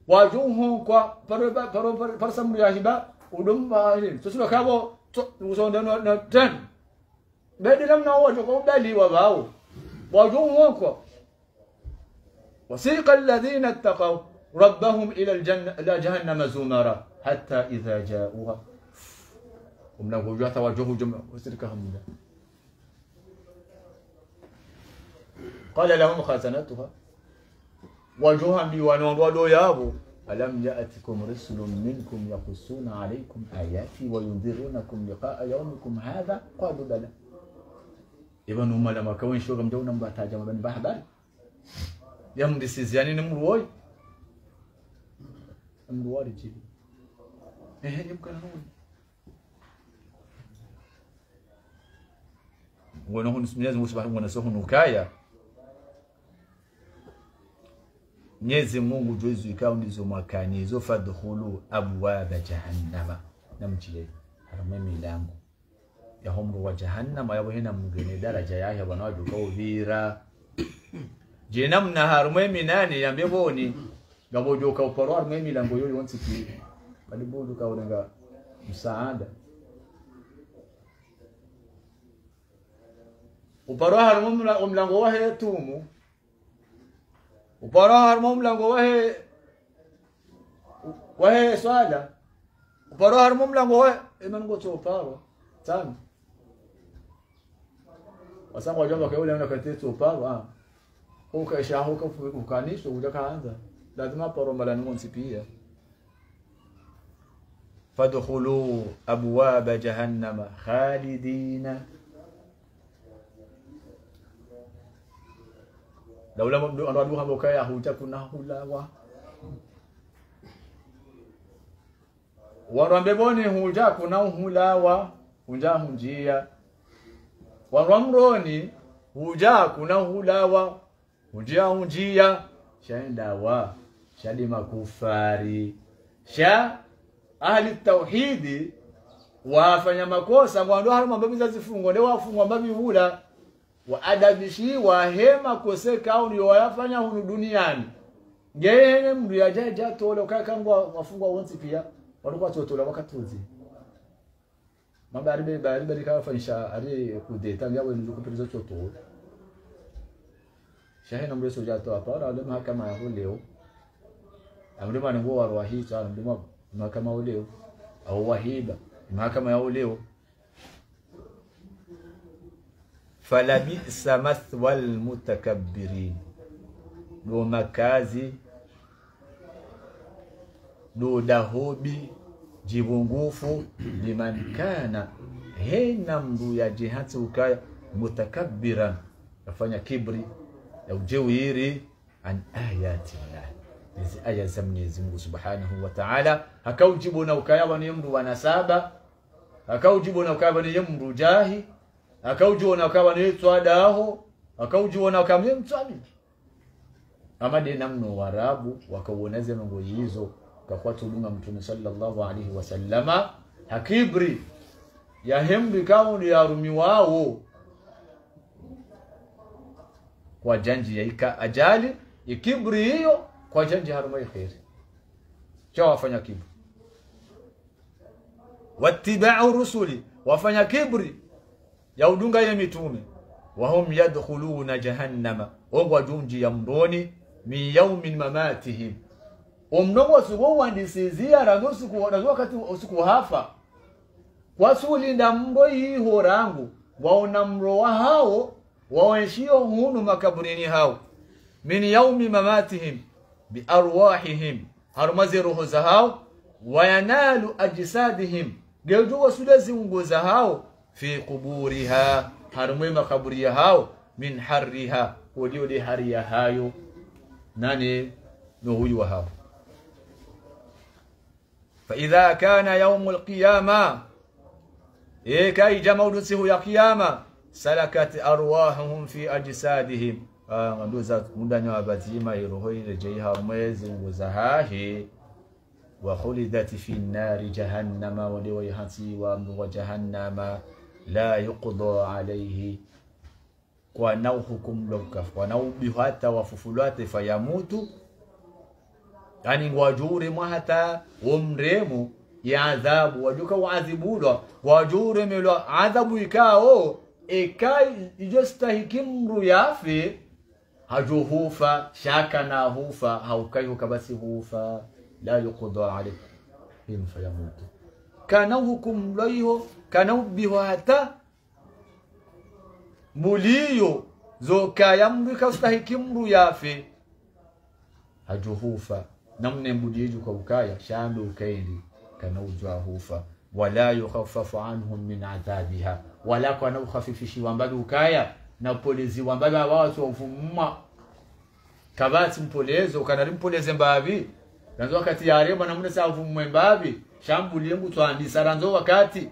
Speaker 1: wajunho kwa paroba paroba parasam ya hiba udum bahin susulo kabo so ndano na ten bedi lamna wote kwa ubali wa bao wajunho kwa وسيق الذين اتقوا ربهم إلى الجنة إلى جهنم زمرا حتى إذا جاءوها ومن وجهة وجهه جمع وسركهم قال لهم خزنتها. وجوها بيوان ودو يابو ألم يأتكم رسل منكم يقصون عليكم آياتي وينذرونكم لقاء يومكم هذا؟ قالوا بلى. إذا هم لما كون شو جمدونا مباتا جمع بن بحبال. يم ديسيزياني نمروي. نمروي جيبي إيه يمكن نقول ونحن Mwenyezi Mungu Subhanahu wa Ta'ala Mwenyezi Mungu tuwezi ikao ndizo mwakani hizo fadkhulu abwaba jahannama. Namjie harame milango. Ya homro wa jahannama yabo hina mgene daraja yahe bana wajuka uvira. Je na harame minani yambe boni. Gabo joka uparo harame milango yoyo wansi ki? Bali bodu ka ulenga msaada. Uparo harumwe mlango wahe tumu uparo harumwe mlango wahe wahe swala uparo harumwe mlango wahe iman go uparo tano wasanga wajamba kwa ule unakatitu uparo ah ukaisha huko ukanisho uja kaanza lazima paro mala nunsi pia fadkhulu abwaba jahannama khalidina laula mdu anadu habo ya huja kuna hulawa warambe bone huja kuna hulawa hunja hunjia. Warwamroni huja kuna hulawa hunjia hunjia. Shaendawa shadi makufari. Sha ahli tauhidi wafanya makosa mwando hali mambabi za zifungo ndio wafungwa mbabi hula waadabishi wahema koseka au ndio wayafanya hunu duniani ngene mndu yajaja tola kaka ngwa wafungwa wonsi pia walikuwa totola wakatuzi mabari bari bari ka fanisha ari kudeta ndu kupirizo choto shahina mreso jato hapa na wale mahakama ya leo amrima ni ngo warwa hii cha ndu mahakama ya leo au wahiba mahakama ya leo falabisa mathwa almutakabbirin do makazi do dahobi jibungufu liman kana. Hena mndu yajihatsi ukaya mutakabbiran. Afanya kibri ya ujewiri an ayati llah hizi aya za Mwenyezi Mungu Subhanahu wa Ta'ala. Akaujibu na ukaya wani mndu wanasaba akaujibu na ukaya wani mndu jahi akaujibu na ukaya wani twadaho akaujibu na ukaya wani mtwami amade namno warabu wakauoneze nongo hizo kakuwa tulunga mtume sallallahu alaihi wasallama hakibri. Ya hembi kauni ya rumi wao. Kwa janji ya ika ajali ikibri hiyo kwa janji haruma kheri. Cha wafanya kibri? Watibau rusuli wafanya kibri ya udunga ile mitume. Wahum yadkhuluna jahannama. Ogwa dunji ya mndoni min yaumin mamatihim. Omnogo usiku wandisizia rangi usiku rangi wakati usiku hafa kwasulinda mbo yiho rangu waona mro wa hao wawenshio hunu makaburini hao. Min yaumi mamatihim biarwahihim harumaze roho za hao wayanalu ajsadihim. Geujugo sude ziungu za hao في قبورها. هرمي مقبريها من حرها وليو لي حريها ناني نهوي وهاو فإذا كان يوم القيامة إيكا إجمو نسيه يا قيامة؟ سلكت أرواحهم في أجسادهم. آه، ندوزات مدن وابتيما يروحي لجيها ميز وزهاهي وخلدت في النار جهنم وليو يهتي وجهنم جهنم. La yuqda alaihi kwanauhukum lokaf kwanaubihu hata wafufulwate fayamutu yani wajure mwahata womremu ya adhabu wajuka waadhibulwa wajure melwa adhabu ikao ikai ijostahiki mru yafe hajuhufa shaka na hufa haukai hukabasi hufa la yuqda alayhi fayamutu kana kana ubiho hata muliyo zokaya mru ikastahiki mru yafe. Hajuhufa namne mbudiju kwa ukaya shambe ukaindi kana ujwa hufa. Wala yukhaffafu anhum min adhabiha. Wala kwa na ukhafifishiwa mbabi ukaya na upoleziwa mbabi awatu ufumma. Kabati mpolezo kana mpoleze mbabi. Ranzo wakati yarema namne sa ufumwe mbabi. Shambulie mbu twandisa ranzo wakati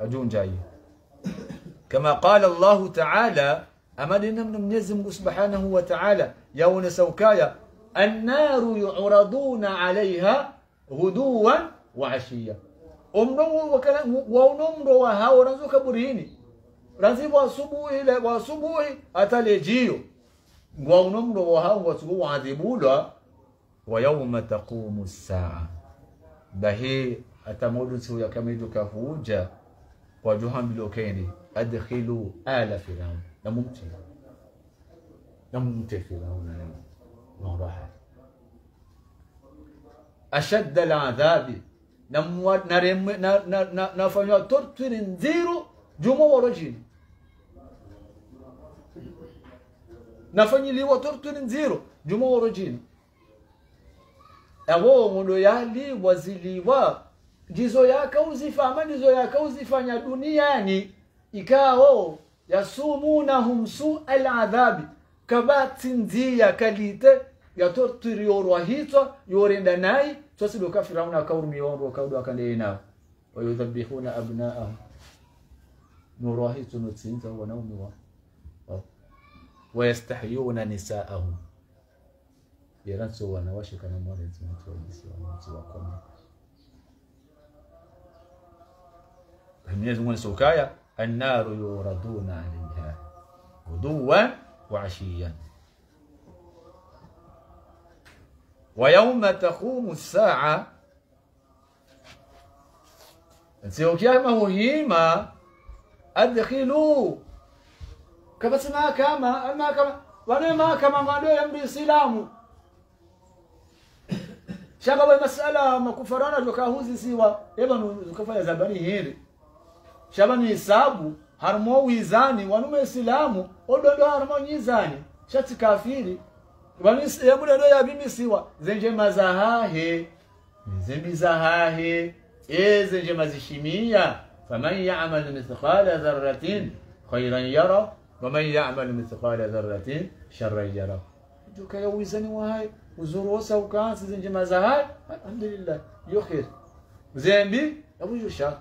Speaker 1: عجون جاي. كما قال الله تعالى أما لنمن نزم سبحانه وتعالى يون سوكايا النار يعرضون عليها غدوا وعشية أمرو وكلام ونمرو وهاو رنزو كبريني رنزي وصبوه وصبوه أتلجيو ونمرو وهاو وصبوه عذبولا ويوم تقوم الساعة. بهي أتمولس يكمدك فوجا واجوهان بلوكيني. أدخلوا آل فرعون. ده ممتع ده ممتع فرعون. ما راح. أشد العذاب. نموت نرم نفنيا ترتر زيرو جمع ورجين نفني لي وترتر زيرو جمو ورجين أوه مولو يالي وزلي ndizo yakauzifama ndizo yakauzifanya duniani. Ikawo yasumunahum su aladhabi. Kabatsinziya kalite yatortiriorwa hitwa yorenda nayi twasidoka firauna akaurumionro kaudo akandee nao. Wayudhabihuna abnaahum. Norwa tunotsinza notsinza wa wa- wayastahyuna nisaahum. Yeransowana wanawashikana mwarezi mtu wa wanamzi wakome Mwenyezi Mungu sukaya annaru yuraduna alaiha ghuduwan wa ashiyan wa yawma taqumu saa sio kiama muhima adkhilu kabasi mahakama mahakama wane mahakama mado ya msilamu shaka wa masala makufarana tukahuzi siwa eba tukafanya zabani hili shabani hisabu harumo wizani wanume isilamu odondo harumo nyizani shati kafiri banisi bimi siwa zenje mazahahe zenje mazahahe e zenjema zishimiya faman ya'mal mithqala dharratin khayran yara waman ya'mal mithikale dharratin sharran yara duka wizani wahai uzuru osa ukaansi zenje mazahahe alhamdulillah yukhir zembi wujusha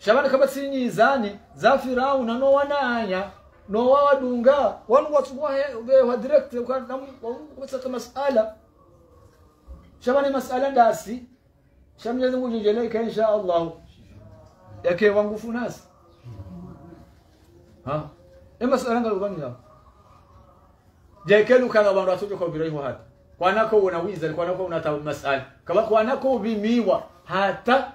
Speaker 1: shaka shabani kama sinyizani za firauna no wananya no wawadunga wanu watsuwa he wa direct kwa masala. Shabani masala ndasi. Shamnyezi Mungu jeleka insha Allah. Yake wangu funasi ha? E masala ngalu banya jekelu kanga bandu atujo ko birahi hata. Kwanako una wiza kwanako una ta masala. Kama kwanako bimiwa hata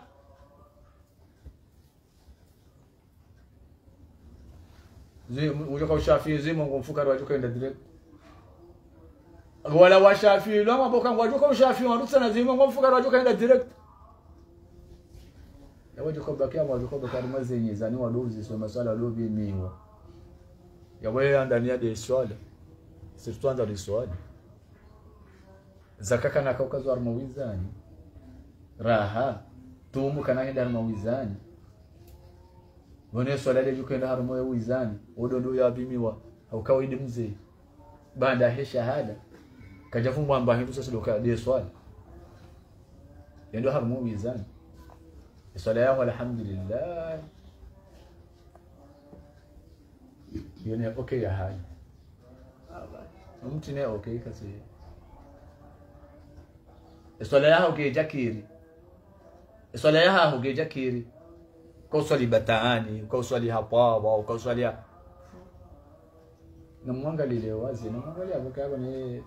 Speaker 1: ujoka ushafii zimo mfukari wajuka enda direct. Wala washafii lama boka wajuka ushafii warutsa na zimo ngomfukari wajuka enda direct. Ya wajuka bakia wajuka bakari mazenye zani wadozi so masala lobi miwa ya wewe ndani ya de swala. Sirtwanza de swala. Zakaka na kaukazo armawizani raha. Tumu kana henda wone swala ile yukenda harimo ya uizani? Odondo ya bimiwa au kawaidi mzee. Banda he shahada. Kaja fumwa mba hindu sasa doka de swala yendo harimo uizani. Swala yao alhamdulillah. Yone okay ya haya mtu ne okay kasi. Swala yao ke jakiri swala yao ke jakiri ukauswali bataani ukauswali hapawa ukauswalia namwangalile wazi namwangalia kaka yako ni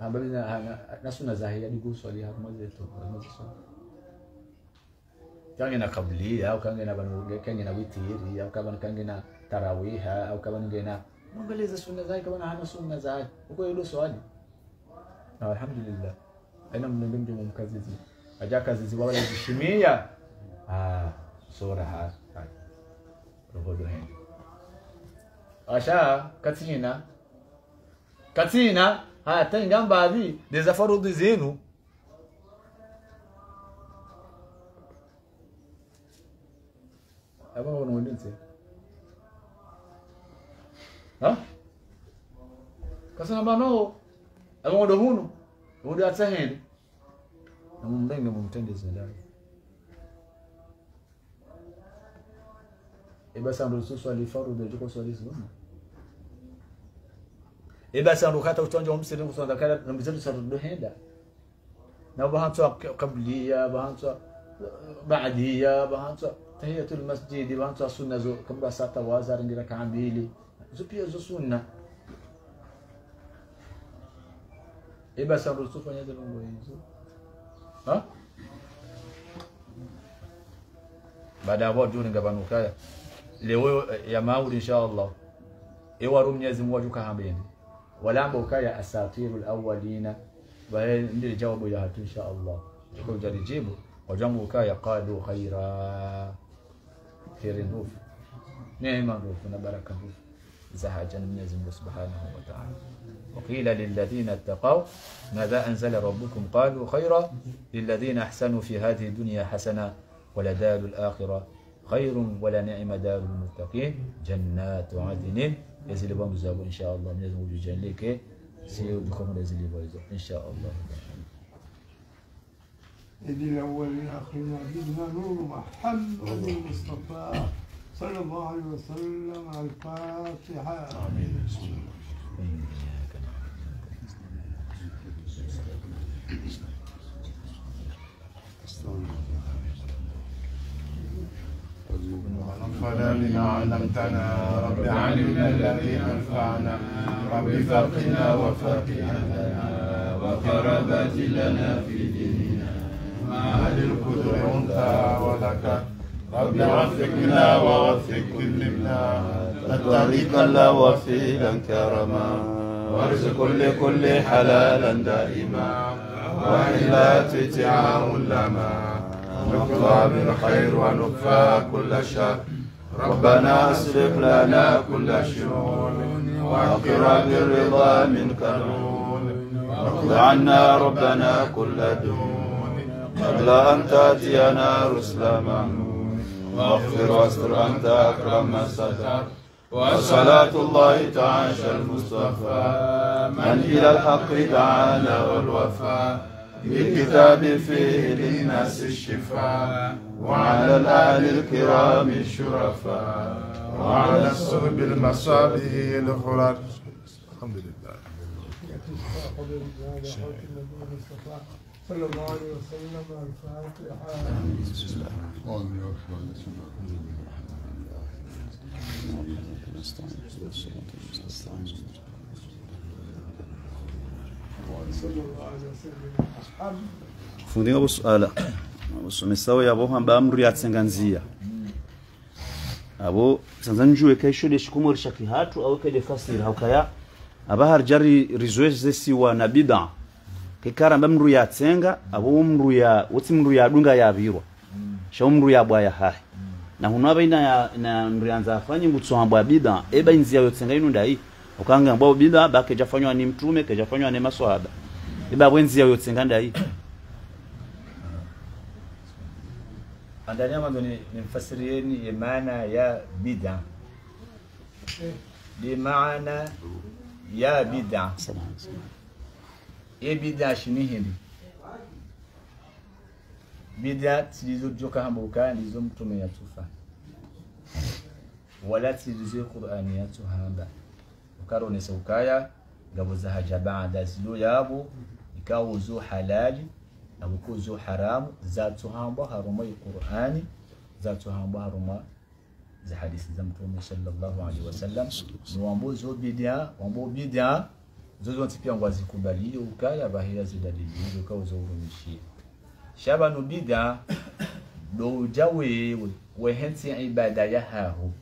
Speaker 1: habari na na suna zahia di swali hapo moja tu moja swali kange na kablia au kange na banu kange na witiri au kama kange na tarawiha au kama kange na mwangalie za sunna zake kama hana sunna zake uko hilo swali na alhamdulillah aina mnendemje mumkazizi aja kazizi wala zishimia ah सो रहा था रोबोट है Asha, Katina. Katina, hata ngamba ali dezafarudu zenu. Aba wono ndinse. Ha? Kasana bano. Aba wodo hunu. Wodo atsahen. Namumbenge mumtende zindani. eba sandu susu alifaru bejo ko swali sunu eba sandu kata utonja umsiri ko sonda kala namizetu sarudu henda na bahantwa qabliya bahantwa بعدية بهانتوا تهية المسجد بهانتوا سنة زو كم بساطة وازار نجرا كعميلي زو بيا زو سنة إيه بس أبو الصوفة يدل زو ها بعد أبو جون جبانو كذا leo ya mauli insha Allah ewaru Mwenyezi Mungu ajuka hambeni walamba ukaya asatirul awwalina bae ndio jawabu ya hatu insha Allah kwa jarijibu wajangu ukaya qalu khaira khairin ndufu neema ndufu na baraka ndufu za haja na Mwenyezi Subhanahu wa Ta'ala وقيل للذين اتقوا ماذا أنزل ربكم قالوا خيرا للذين أحسنوا في هذه الدنيا حسنة ولدار الآخرة خير ولا نعم دار المتقين. جنات عدن. يزيل بان بزابو إن شاء الله. من يزم وجو جن لك. سيو دخوم يزيل بان بزابو إن شاء الله.
Speaker 3: يدي الأولين آخرنا بدنا نور محمد المصطفى صلى الله عليه وسلم على الفاتحة. آمين. Thank you.
Speaker 4: ربنا بما علمتنا. رب علمنا الذي ينفعنا رب فقنا وفقنا. وقربت لنا في ديننا. ما هل القدر أنت ولك. رب وفقنا ووفق كلنا طريقا لا وفيلا كرما. وارزق لكل حلالا دائما. وإلا تتعام لما نقضى بالخير ونكفى كل شر. ربنا اصرف لنا كل شرور وأقر بالرضا منك نون واقض عنا ربنا كل دون. قبل أن تأتينا رسل ممنون. واغفر واستر أنت أكرم من ستر وصلاة الله تعاشى المصطفى. من إلى الحق دعانا والوفاء بكتاب فيه للناس الشفاء وعلى الآل الكرام الشرفاء وعلى الصحب المصابيح الخرج الحمد لله
Speaker 3: صلى الله عليه وسلم. الفاتحة الله
Speaker 5: fundinga busuala busomesawo yabo hamba amru yatsenganzia abo sanza njue kaisho de shikumorisha kihatu au kede fasiri haukaya aba rizwe rizweze wa nabida. Kikara mba mru yatsenga abo mru ya wotsi mru ya dunga ya birwa sha mru ya bwa ya hai. Na hunwa baina ya na mru yanza afanye ngutso hamba bid'a eba inzia yotsenga inu ndai ukanga ambao bid'a ba kejafanywa ni mtume kejafanywa ni maswahaba. Iba wenzi bwenzi yotsenga hii.
Speaker 1: Andani mwanzo ni nimfasirieni ya maana ya bid'a. Di maana ya bid'a. E bid'a shini hindi bid'a zilizotoka hambuka ndizo mtume yatufa. Wala zilizo qur'ani yatuhamba ukaronesa ukaya ngabo za haja baada zilo yabo ikawo zo halali abuko zo haramu zatuhamba haruma qur'ani zatuhamba haruma za hadithi za mtume sallallahu alaihi wasallam. Ni wambo zo bidia wambo bidia zozo tipia ngwazi kubali ukaya bahira zidalili hizo kwa zo urumishia shabanu bidia do ujawewe wehensi ibada ya hahu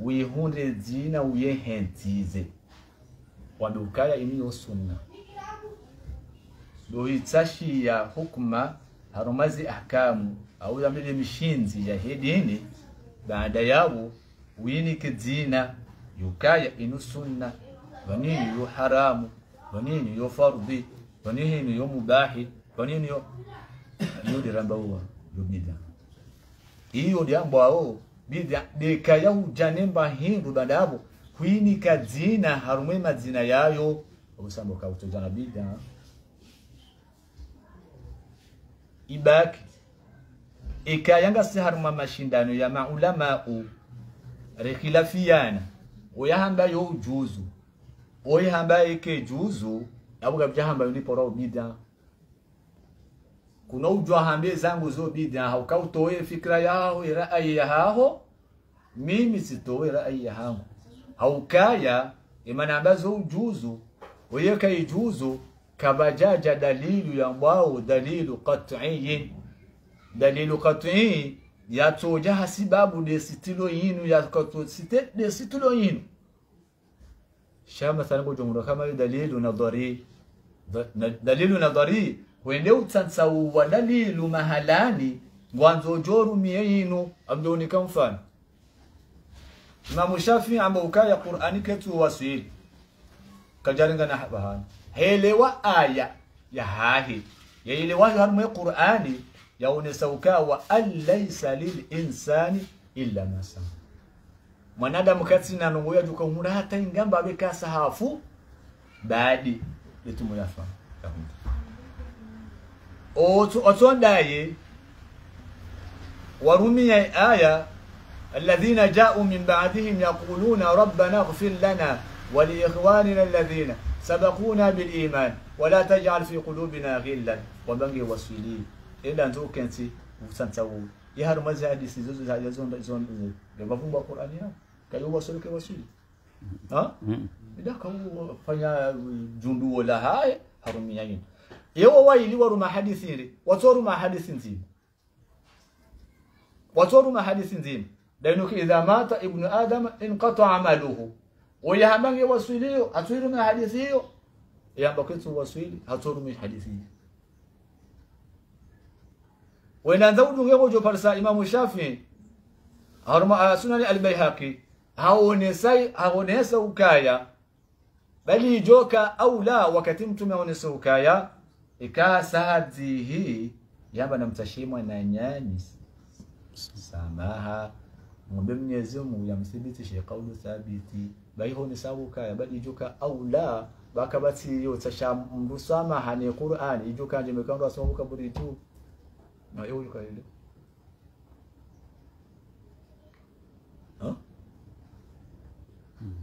Speaker 1: wihunde zina uyehentize wambe ukaya iniyo sunna do itsashiya hukuma harumazi ahkamu. Au yamile mishinzi ya hedini. Baada yao winike zina yukaya inu sunna. Vanini yo haramu. Vanini yo fardhi vanini yo mubahi. Vanini yo iyo dirambawa yo bida iyo diambwao bida dekaya ujanemba hindu bandabo kwinika zina harumwe mazina yayo. Obusamba ukautojana bida ibaki. Ikayanga si haruma mashindano ya maulamau. Rekhilafiyana oyahamba yo ujuzu. Oyahamba eke juzu. Abuga byahamba ndipo ro bida kuno ujwa hambe zangu zo bida haukautoe fikra yao ra'ayi yaho mimi sitoe ra'ayi yahangu haukaya imana ambazo ujuzu weyeka ijuzu kabajaja dalilu ya mbao dalilu qat'iyin dalilu qat'i yatoja hasibabu de sitilo yinu ya katu site de sitilo yinu. Shama sango jumla kama dalilu nadhari dalilu nadhari wende utsansa wa dalilu mahalani ngwanzo joru miye yinu abdoni kamfano Imam Shafi amba ukaya Qur'ani ketu wasili kajaringa na bahani. Helewa aya ya hahi. Yaelewa harmu ya Qur'ani yaonesa ukawa alaysa lil insani illa ma saa mwanadamu kati na nongo ya juka umura hata ingamba abeka sahafu baadi litumu yafa otondaye warumia aya الذين جاءوا من بعدهم يقولون ربنا اغفر لنا ولإخواننا الذين سبقونا بالإيمان ولا تجعل في قلوبنا غلا وبنجي وسيلي إلا أنتو كنتي وسنتو يهر مزا حديث زوز زوز زون زون بفهم القرآن يا كيو كي وصل ها إذا كان فيا جندو ولا هاي harumia yin yewo waili waruma hadithi iri watoruma hadithi nzima watoruma hadithi nzima lainuki idha mata ibnu adam inqata amaluhu oyahamange waswiliyo atwirume hadithi hiyo yamba kwetu waswili hatorume hadithi hiyo wenanza udungeko jo parsa imamu shafi haruma sunani albayhaqi haonesai haonesa ukaya bali joka au la wakati mtume aonesa ukaya ikaa saadi hii yamba namtashimwa na nyani samaha. Mwambe Mwenyezi Mungu yamthibitishe kaulu thabiti. Baiho ni sabuka kaya bali ijuka au la baka bati yo tasha ni hani Qur'an. Ijuka nje mekando asoma kaburi tu. Na hiyo yuka ile. Ha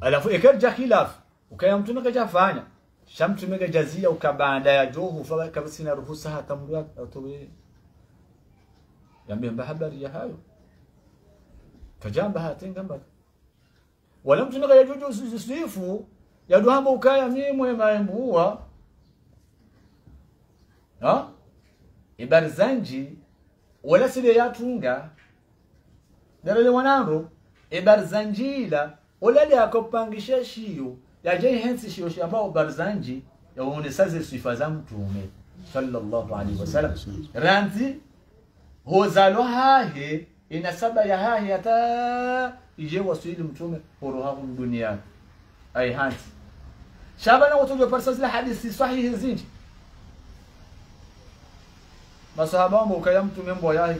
Speaker 1: alafu ikarja khilaf. Ukaya mtume kajafanya jazia ukabanda ya johu fala kabisa na ruhusa hata mbwa atowe yambia habari ya hayo? Kajamba hatengamba wala mtu naka yajuju sifu yaduhamba ukaya mimwe maembuwa ha? Ibarzanji wala sile yatunga darale ibari ibarzanjila wala le akopangisha shiyo yaje hensi shiyo shamba barzanji yaone saze sifa za mtume sallallahu alaihi wasallam. Ranzi hozalo hahe inasaba ya hahi hata ije wasili mtume horohahu duniani ay hanti shabana watojo parsa zile hadithi sahihi zinji. Masahaba wa mukaya mtume mbo yahi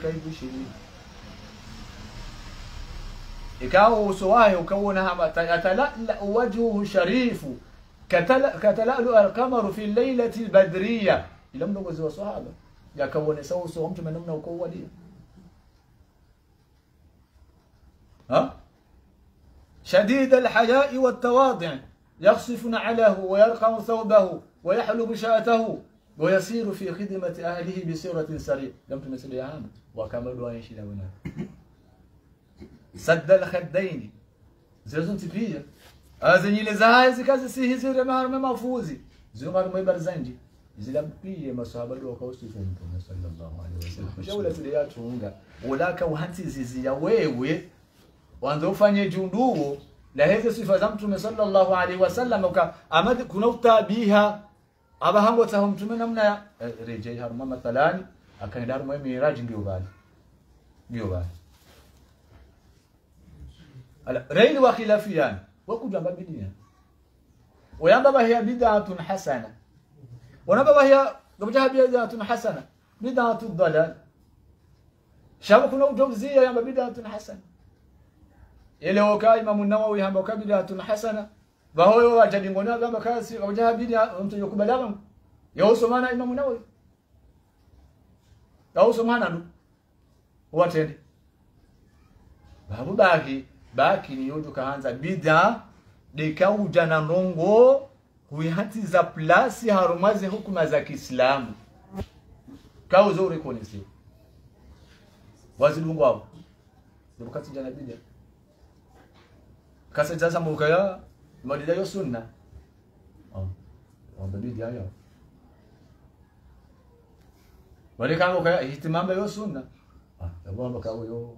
Speaker 1: يكاو سواه يكونها يتلألأ وجهه شريف كتلألأ القمر في الليلة البدرية. إلى نقول وزي صحابة. يا كون سو سوهم نمنا وكوة ولي ها؟ شديد الحياء والتواضع. يخصف نعله ويرقم ثوبه ويحلب شاته ويسير في خدمة أهله بسيرة سريع لم تمثل يا عام وكمل وين شيء سدل خدين زيزون تبيا أزني آه، لزاي زكاز سيزي رمار مفوزي زيغار مي برزنجي زلم بيا ما صاب الروك وصي صلى الله عليه وسلم. شولة سليا تونغا ولا كوهانتي زيزي ويوي واندو فاني جندو لا هذا صفة زمتم صلى الله عليه وسلم وكا أمد كنوتا بيها أبا هم وتهم تمنا آه، منا رجاي هرم مثلاً أكان دار مي ميراج جيوبال جيوبال raini wa khilafiyani wakujamba bidia oyamba bahiya bidatun hasana. Onamba bahiya gabajaha bidatun hasana. Bidatu dalal. Shaba kuna utomzia yamba bidatun hasana. Ele oka imamu nawawi yamba ka bidatun hasana. Bahoyo watadingona gamba kasi gabajaha bidia mtu yokubalaga yosomana imamu nawawi. Yosomana ndu watende babubaki baki baki ni yojo kaanza bida dekauja na nongo huyati za plasi harumazi hukuma za Kiislamu kauzo uri konisi wazilungu wao ndio kati jana bida kasa jaza mukaya madida yo sunna. Oh bida ya wale kama kaya ihtimamba yo sunna. Ah yabo kawo yo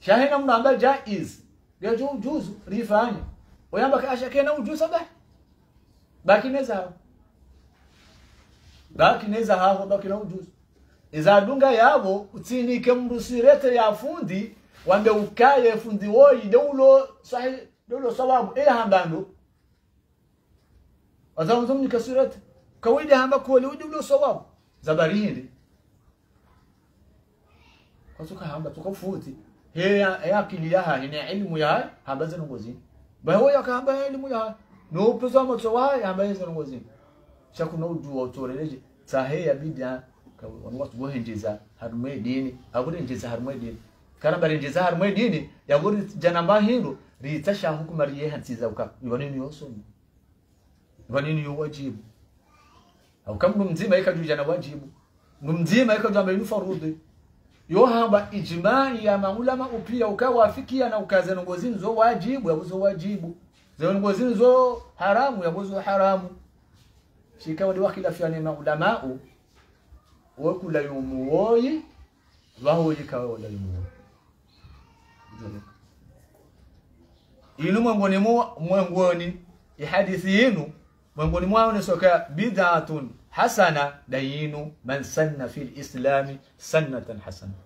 Speaker 1: shahina mnamba jaiz ya ju juzu rifanya oyamba kasha kena ujuza ba baki neza baki neza hapo baki na ujuzu izadunga yabo utsinike mrusirete ya fundi wambe ukaye fundi woyi deulo sahi deulo sababu ila hambando azamzum ni kasirate kawaida hamba kole deulo sawabu. Zabarindi kasuka hamba tukafuti he ya akili ya ha ne ilmu ya ha bazin gozi ba ho ya ka ba ilmu ya. No pesa mo so wa ya gozi ngozi shaku no duwa to reje ta he ya bidia ka wani wasu gohin jeza har mai e dini a gurin jeza har mai e dini kana barin jeza har mai e dini ya gurin janamba hindu ri ta sha hukumar ye han si zauka wani ne yoso wani ni yo wajibu au kam mzima yakajuja na wajibu mzima yakajuja ni farudi yo ijimai ya maulama upia ukawafikia na ukaza ngozini zo wajibu yabuzo wajibu. Zo ngozini zo haramu yabuzo haramu. Shikawa diwa khilafiani maulama wakula yumuoyi wahoji kawa wala yumuoyi inu mwengoni mwangoni ihadithi yinu mwangoni mwao soka bid'atun hasana dayinu man sanna fil islami sannatan hasana.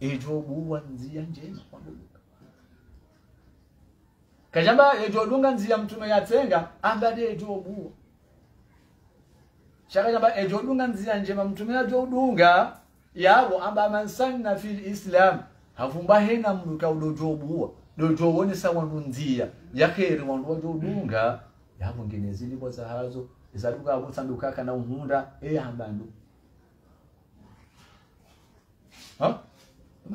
Speaker 1: Ejobuwa nzia njema kwanduka kajamba ejodunga nzia mtume yatsenga ambade shaka shakajamba ejodunga nzia njema mtume yajodunga yabo amba man sanna fil islam havumba hena mruka udojobuwa dojowone wone sawa nzia yakeri wandu wajodunga yabo ngenezili kwa za hazo izaduka abo sanduka kana uhunda eyahambandu ها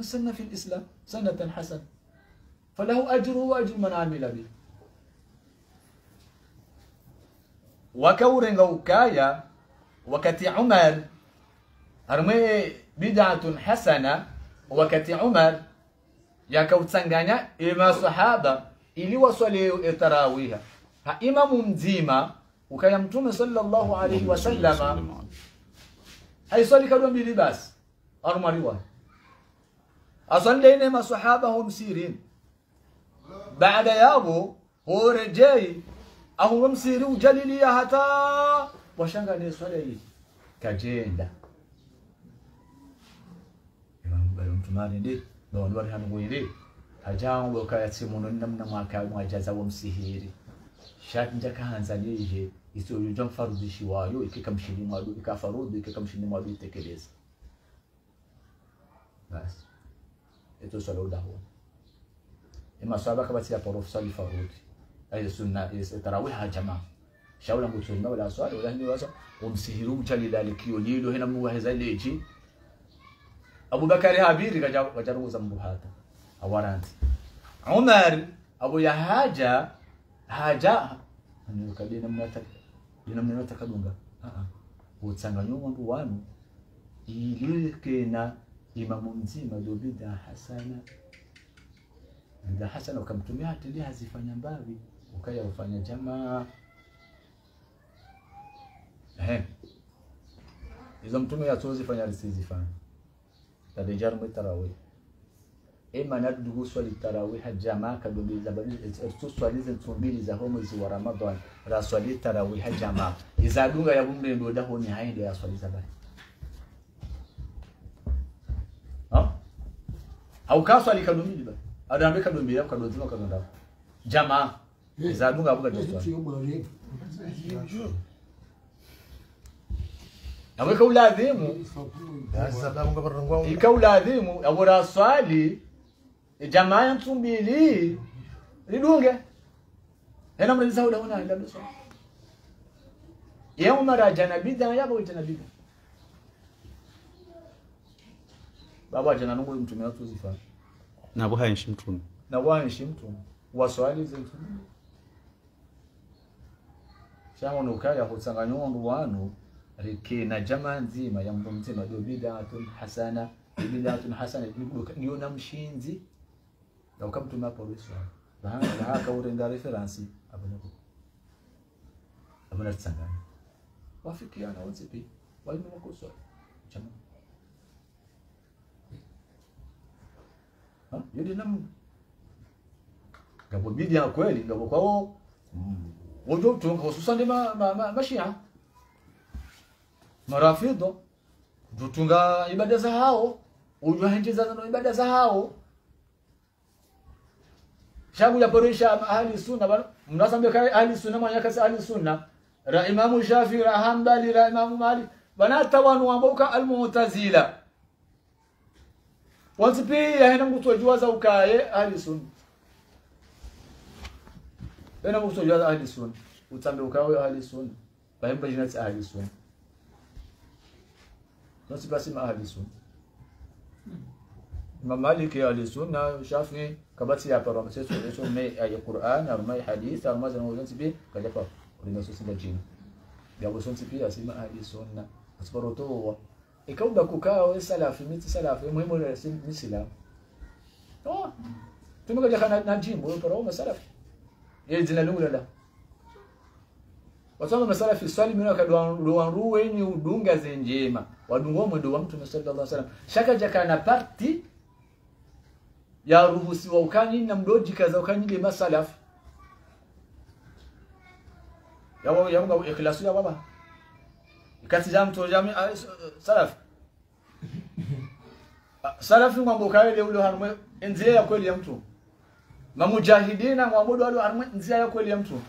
Speaker 1: سن في الإسلام سنة حسنة فله أجره وأجر من عمل به وكورن وكايا وكتي عمر أرمي بدعة حسنة وكتي عمر يا كوتسانغانيا إما صحابة ili waswali tarawiha ha imamu mzima ukaya mtume sallallahu alaihi wasallama haiswali kadwa mbili basi. Arumariwa asalleine masahaba hum sirin. Baada yabo horejei. Ahu msiri ujalilia hata. Washanga ne swala hii. Kajenda. Mtumani ndi. Ndo ndo hanu gwiri hajango kayatsi muno namna mwaka mwajaza wa msihiri. Shakinja kahanza leje يسوي جم فرض شوايو إكي كمشي لي مادو إكا فرود إكي كمشي لي مادو يتكليز بس إتو سلو دهو إما سابقا بس يا بروفسا لي فرود أي سنة تراويح جماعة شاولا متسنة ولا سؤال ولا هني واسع ومسهرو متالي ذلك يوليلو هنا موهزا ليجي أبو بكر هابيري غجرو زمبوهاتا أورانت عمر أبو يهاجا هاجا أنا يكلينا مرتك mnata kadunga ah a utsanganyo wangu wanu ilikena imamu mzima ndio bid'a hasana. Bid'a hasana ukamtumia hatili hazifanya mbavi ukaya ufanya jamaa. Ehe. Hizo mtume yatozifanya risizifanya tadijar mtarawih ema nadugu swali tarawih jamaa kadobi zabani tu swali za mbili za mwezi wa Ramadhan ra swali tarawih jamaa. Izadunga ya bumbe ndo da honi haende ya swali zabani ha? Au kaswali kadomili ba adambe kadomili ya kadozima kadonda jamaa izadunga abuka joswali Awe kauladhimu
Speaker 6: sababu ngapa rangwa
Speaker 1: ikauladhimu abura swali jamaa ya mtumbili lidunge hena mreza uda una ila swali ya umara janabida yabo janabida baba jana nungu mtume watu zifa
Speaker 5: nabo hayenshi mtume
Speaker 1: na wanishi mtume waswali zetu shango nukaya kutsanganya wandu wanu rike na jama nzima ya mtu mzima ndio bid'atun hasana bid'atun hasana ndio na mshinzi na ukamtuma hapo ruswa baada haka urenga reference abana abana tsanganya wafikiana wote pi walimu wakuswa jamaa ha? Yodi nam ngabo ya kweli ngabo kwao wojo tunga hususan ma, mashia marafidho tutunga ibada za hao ujua henjeza na ibada za hao شابو يا بريشة أهل السنة بنا مناسبة كه أهل السنة ما يكاس أهل السنة. رأي إمام الشافعي رحمة الله رأي إمام مالك. بنا توان وامبوكا المعتزلة. وانسبي يا هنا مقتول جواز أو كاية أهل السنة. هنا مقتول جواز أهل السنة. وتسمي وكاوي أهل السنة. بهم بجنات أهل السنة. نسبة اسم أهل السنة. إمام مالك أهل السنة شافعي. Kabati ya para mse so so me ay Qur'an ar mai hadith ar mazan wazan tibi kaja pa ulina so sinda jini ya wason tibi asima ahli sunna asbaro to ikaw ikauda kukaa we salafi miti salafi muhimu ni sin ni silamu no tumekaja kana na jimbo we para wa salafi yeye jina lungu la wasoma masala fi swali mina ruwe ni udunga zenjema wadungo mwendo wa mtume sallallahu alaihi wasallam shaka jaka na parti ya ukanyina ukanyi na mdoji kaza ukanyi be masalaf? Yawo yawo ikhlasu ya baba. Ikati jam to jam salaf salaf. Ah, salaf ngwambo kaele ule harmwe nzia ya kweli ya mtu. Na mamujahidina ngwamudu wale harmwe nzia ya kweli ya mtu.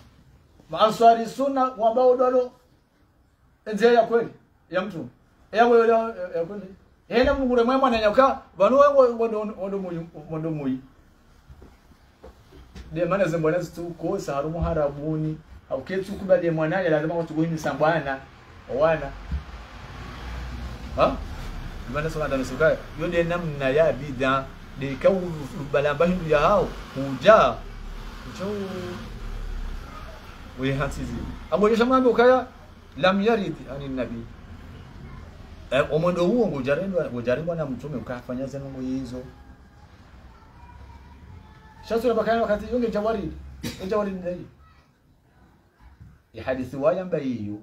Speaker 1: Maanswari sunna wambao dolo nzia ya kweli ya mtu. Yawe ya kweli hena mungure mwema na nyoka banu wengo wondo muyi wondo muyi de mana zembona zitu ko saharumu harabuni au ketu kuba de ya lazima watu gohini sambwana wana ha mana sala da suka yo de namna ya bida de ka balamba hindu ya hao huja ucho hatizi abojesha mwambe ukaya lam yarid ani nabi eh, omwendo huo ngujaribu na mtume ukafanya zenu hizo. Shasura bakana wakati yunge jawari jawari ndai ya hadithi waya mbayiyo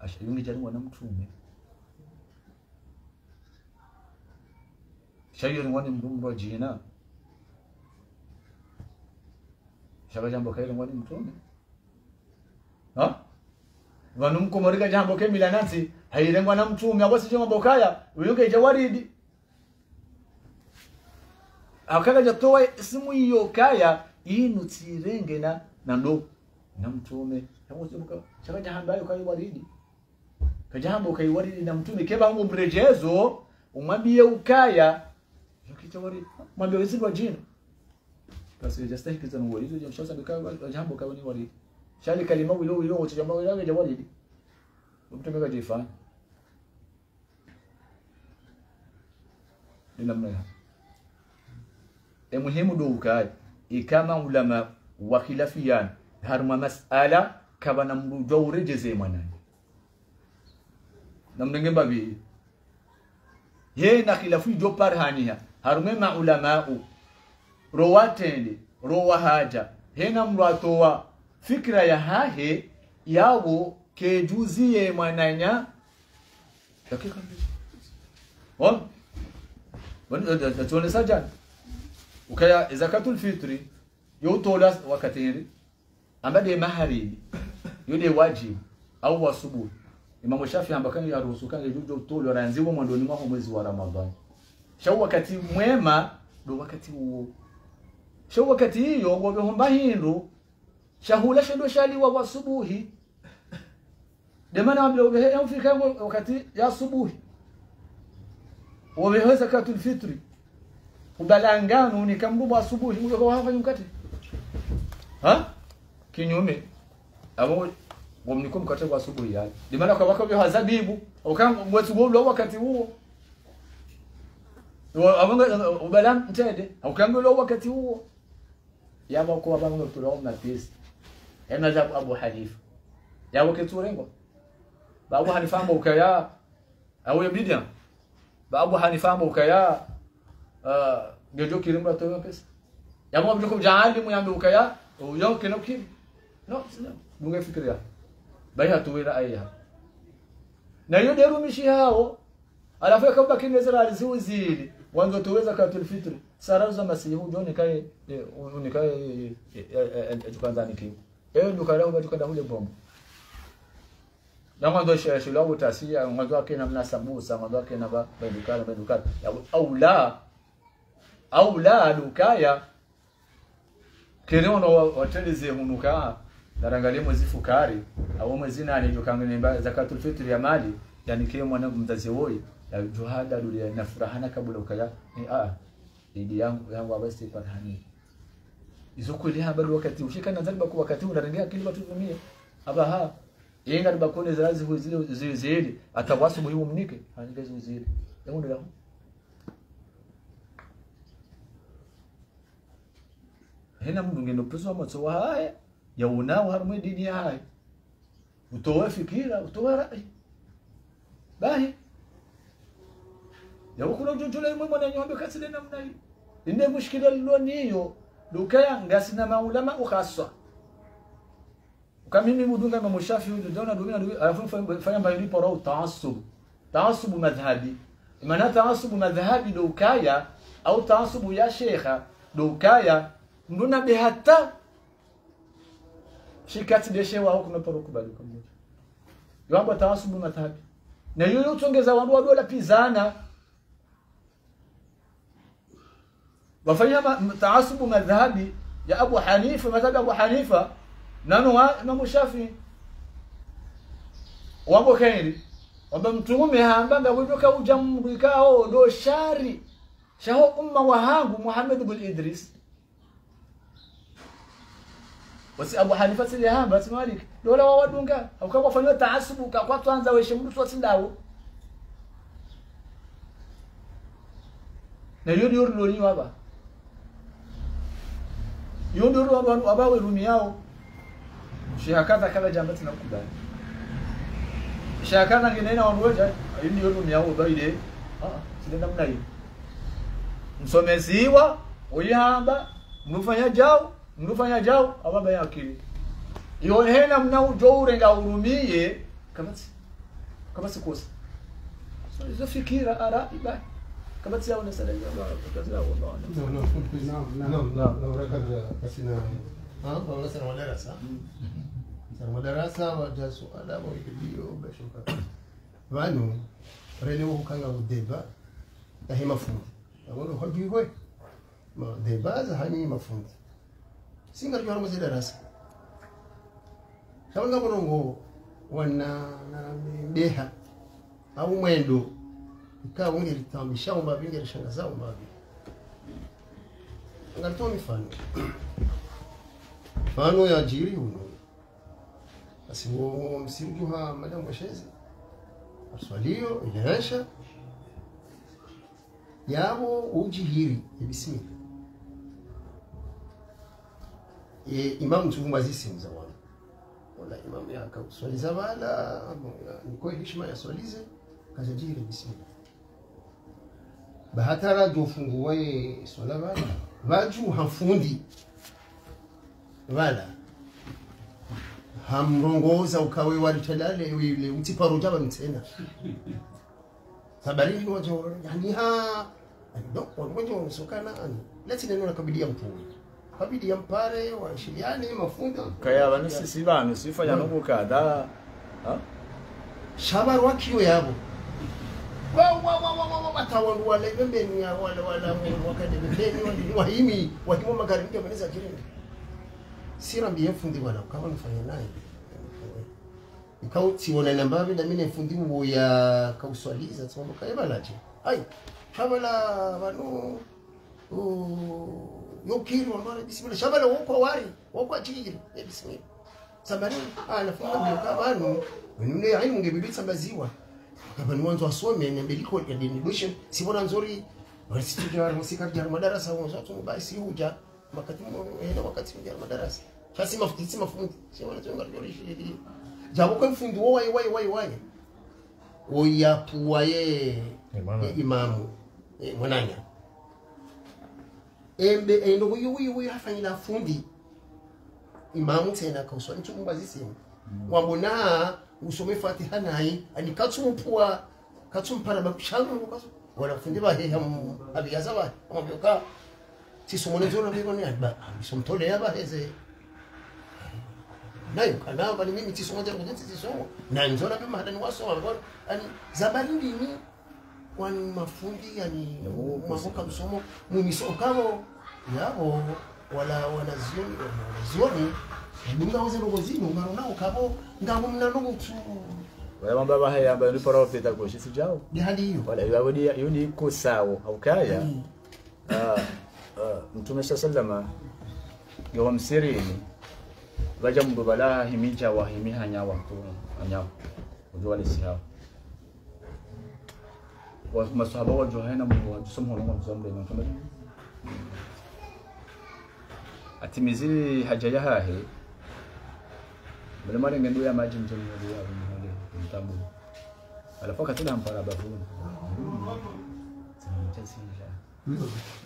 Speaker 1: asha yunge jarendwa na mtume. Shayiri wani mdumro jina. Shaka jambo kairi wani mtume. Ha? Vanu mkomorika jambo ke milanansi hairengwa na mtume abo sijo mambo kaya je waridi. Akaga jatoa simu hiyo kaya inu tirenge na na ndo na mtume hapo chaka jahambayo kai waridi. Kajahambo kai waridi na mtume keba ngo mrejezo umwambie ukaya yukicha waridi. Mwambie kwa jina. Basi jastahi kizana waridi jamshosa bikawa jambo kawa ni waridi. Shali kalima wilo wilo wote jambo yake waridi. Mtume kajifanya ni namna ya. E muhimu do ukai ikama ulama wa khilafiyan harma mas'ala kaba namdu jawre jeze urejeze namna ngemba bi ye na khilafu jo parhaniya harume ma ulamau rowatende rowa haja he hena atowa fikra ya hahe yawo kejuziye mwananya. Dakika mbili on wani tuone sajana ukaya zakatul fitri yotola wakatiri ambade mahari yode wajibu au wasubuhi Imam Shafi ambakani ya ruhusu kange jujo tolo ranziwa mwandoni mwa mwezi wa Ramadhani. Shau wakati mwema ndo wakati huo. Shau wakati hiyo wabehomba hindu shahula shendo shaliwa wa subuhi demana ambia ubehe yamfika wakati ya subuhi ubehe zakatul fitri ubalangano ni kambubu asubuhi mwe kwa hafa mkate. Ha? Kinyume. Abo wamniko mkate kwa asubuhi yale maana kwa wakati wa zabibu ukam mwezi golo wakati huo. Abanga mtende, mtede ukangolo wakati huo. Yaba kwa tulao pesa. Ena za Abu Hanifa. Yabo keturengo ba Abu Hanifa mbokaya au yabidia ba Abu Hanifa mbo kaya uh gejo kirimba to pesa ya abjo ko jaali mu yambe ukaya o yo keno kiri no sina bunga fikiria bai hatuwira aiya na hiyo deru mishi hao alafu kama kinezera aliziuzili wanzo tuweza katul fitri sara za masihu joni kae unikae tukanza nikiwa ewe dukara uba tukanda hule bombo na mwanzo shule shule au tasia mwanzo wake na mnasambusa mwanzo wake na ba dukara ba dukara au la au la dukaya kiriono watelize hunuka darangalie mwezi fukari au mwezi nani jokanga nemba zakatul fitri ya mali yani kile mwana mzazi woi ya juhada dulia na furahana kabla ukaya ni a idi yangu yangu abasi parhani izo kweli haba wakati ushika na zalba kwa wakati unarengea kile watu tumie aba ha yenga bakone zirazi huzile zizili atawasu muhimu mnike hanike zizili yamundo lahu hena mndu ngendo pesa motso wa haya ya unao harumwe dini ya haya utowe fikira utowe rai. Bahi. Ya ukuna ujunjula imwe mwana nyombe kasile namna hiyo inde mushkila liloniyo lukaya ngasina maulama ukhaswa kamimi mudunga Imam Shafi huyu? Dona dunia ndio alafu fanya mbali roho taasub taasub madhhabi. Maana taasub madhhabi lukaya au taasub ya shekha lukaya nduna behata shikati deshe wao kuna poro kubali pamoja yamba taasub madhhabi. Na yule utongeza wandu wadola pizana. Wafanya taasubu madhhabi ya Abu Hanifa madhhabi Abu Hanifa nano wa Imam Shafi wambo kairi wamba mtume hambanga uja ujamrikao do shari. Shaho umma wahangu Muhammad ibn Idris. Wasi Abu Hanifa sili hamba si Malik. Dola wa wadunga. Au fanywa taasubu ka kwa twanza weshe mtu wasindawo na yodi yodi loni waba. Yodi yodi waba waba we rumi yao shihakadha kala jambati na kubali shihakadha ngenena wanweja yodi yodi rumi yao baide ah sile namna hiyo msomesiwa uyihamba mnufanya jao mnufanya jao ababa ya akili iyo hena mna ujoure nga urumiye kabati kabati kosa so hizo fikira ara ibaki kabati yao nasala
Speaker 6: sana madarasa. Sana madarasa waja suala wa video bashuka. Vanu rene wo kanga udeba na hema fundi. Awono hojigwe. Ma deba za hani mafundi. Singa ryo harimo darasa. Kama ngorongo wana deha au mwendo ikawa ungelitambisha umbavi umba umbavi ngalitoa mifano mfano ya jiri huno basi wo msirujuha madamu washezi aswalio inaasha yabo ujihiri ebisimi e imamu tuvumba zisimza wana wala imamu yakaswaliza bala niko heshima yaswalize kazajihiri bismillah. Bahatara jofunguwe swala bala vaju hafundi vala hamrongoza ukawe waritalale wile utiparuja bamtena sabarini wajo yani ha ndo wajo sokana ani leti neno nakabidia kabidi kabidia mpare washiliane mafunda
Speaker 1: kaya bano sisi bano sifanya no kukada ha
Speaker 6: shabaru wakiyo yabo wa wa wa wa wa watawandu wale pembeni ya wale wale wakade pembeni wale wahimi wahimo magari ndio wanaweza kirindi sira mbiye fundi wala ukawa nifanye naye ikau tiona namba bi da mine fundi wo ya kauswaliza tsombo kaye balaje ai shabala banu o yokiri wala bismillah shabala woko wari woko achiri bismillah sabari ana funga mbio kabanu wenune ilmu ngebilitsa maziwa kaba niwanzo asome nembeliko ya bushe sibona nzuri wasituja musika ya madarasa wanzo tu basi huja wakati ina wakati ya madarasa sasa mafuti mafundi sibona kwa rishi. jabo kwa mfundi wo wai wai wai wai. Oyapuwa ye.
Speaker 1: Imamu.
Speaker 6: eh, mwananya. Embe endo uyu uyu uyu hafanyila fundi. Imamu tena kauswali nchi zisimu wambona usome fatiha naye? Ani katsumpuwa katsumpara bakushangu kaso wala fundi baheha abiyaza ba. Amabyoka tisomone zona ya ba heze nayo kanava ni mimi tisomo jangu jinsi tisomo na nzona bima hadani waso wangona ani zabali ndini kwani mafundi yani maboka msomo mumiso kamo yabo wala wanazioni wanazioni dunga waze rogozini ngaro nao kabo ngabo mna nutu
Speaker 1: wala mambo bahaya ambayo ni profeta
Speaker 6: ni hali hiyo.
Speaker 1: Wala iwawe ni yuni iko sawa au kaya ah ah mtume sallama yawa msirini baja mndo bala himija wa himi hanya wa tu hanya ujo wale si hao wa masahaba wa johana mu wa somo no wa zombe no kama atimizili haja ya hahe bale mare ngendo ya maji mtoni wa ya mhole mtambu alafu katila mpara bafuni zinamchasisha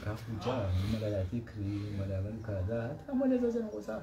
Speaker 1: kafuja mala ya fikri mala ya kadha hata mwana sasa ni kosa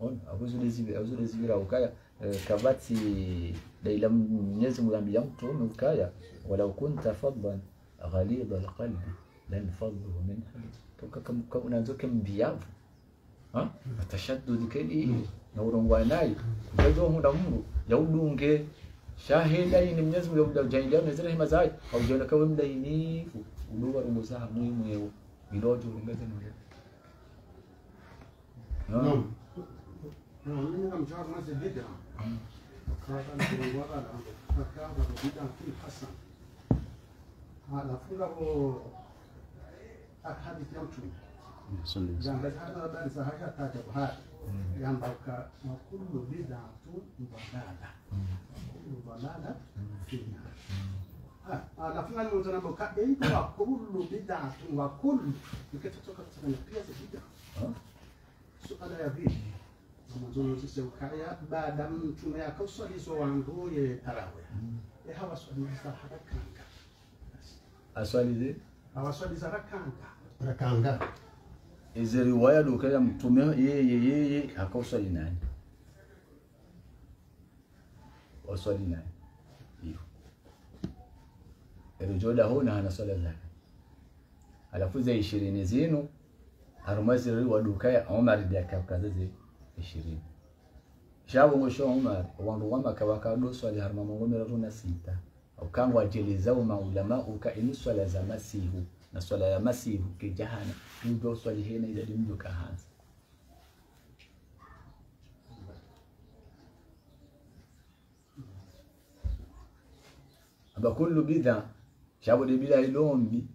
Speaker 1: ona abuzi lezibira abuzi lezibira ukaya kabati laila mwenyezi mwambia mtume ukaya walau kunta fadlan غليظ القلب لانفضوا من حولك توكا unaanza mbiavu atashaddud keli na urongwa naye kujazo muda Mungu yaudunge shahida ni Mwenyezi Mungu yaujailia na zile hima zake haujaona kama mdainifu uduwa roho za muhimu yao milojo ulingeze
Speaker 2: na no. منها مجار نازل بدعة خاطر من وراء الأمر فكان بدعة في الحسن على فله أحد
Speaker 5: يمشي
Speaker 2: يعني بس هذا بس هذا تجبهات يعني بقى وكل بدعة ضلالة وكل ضلالة في النار لفظنا المتنبه كأنت وكل بدعة وكل لكي تتوقع تتنبه بدعة سؤال يا بيه amazungumzisha ukaya baada mtume akauswalizo wangu ye tarawih e hawaswaliza harakanga
Speaker 1: aswalize
Speaker 2: hawaswaliza rakanga
Speaker 6: rakanga
Speaker 1: izi riwaya dukaya mtume yeye yeye akauswali nani waswali nani hiyo. Erujoda huna hana swala zake. Alafu za ishirini zinu harumazi riwa omar Umar daka kazaze ishirini. Umar wandu wama kawaka do swali harma mongomera na sita. Ukangwa ajelezao maulama uka ini swala za masihu na swala ya masihu ke jahana ndio swali hena idadi dimjo kahanza. Aba kullu bid'a shabo de bid'a ilombi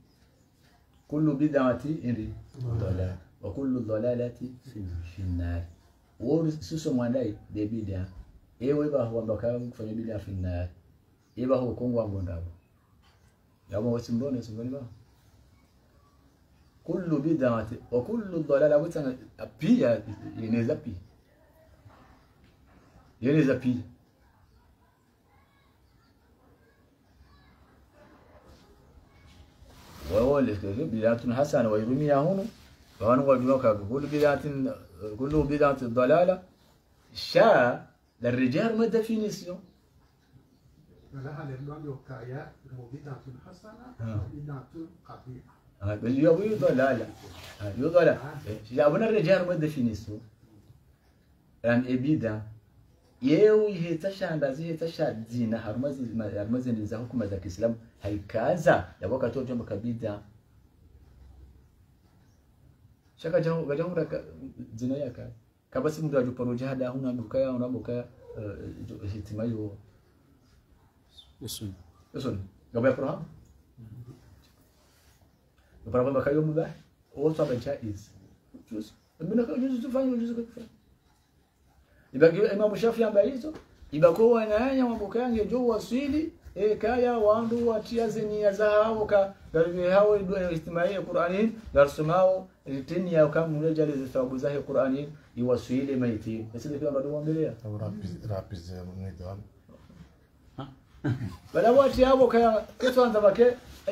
Speaker 1: kullu bid'ati indi dalal wa kullu dhalalati fi nar wewe susu mwadai de bidia ewe ba huwa baka kufanya bidia fina eba huwa kongwa ngondabo yamo wasimbone simbone ba? Kullu bid'ati wa kullu dalala wata pia inaweza pia. Inaweza pia. Wa wala bid'atun hasana wa yurmiya hunu wa anwa dunaka kullu bid'atin قلوب بدعة الضلالة. الشاء للرجال ما
Speaker 2: ديفينيسيون لها يوكايا بتاعها بدعة حسنة بدعة قبيحة.
Speaker 1: لا لا اليوم لا جابنا الرجال ما ديفينيسيون ran هرمز yewe ihitashanda zihitashadina harumaziniza hukumaza kiislamu haikaza yaboka جنب makabida shaka jahu gajahu raka zina yaka kabasi mtu ajuparo jihada huna bukaya una bukaya uh, hitima hiyo
Speaker 5: Sunni.
Speaker 1: Eso gaba pro Para kwamba kayo mubah wote wamejaiz juzu mbona kwa juzu tufanye juzu kwa kufanya ibaki Imam Shafi ambaye hizo ibako wananya mabukange jo wasili e kaya wandu watia zenia zao ka dalili hao dua istimai ya Qur'ani darsumao tini ya kama mmoja ile thawabu zake Qur'ani iwasili maiti basi ndio ndo tuongelea
Speaker 6: rapize nidhamu
Speaker 1: bala wati abo kaya keto anza bake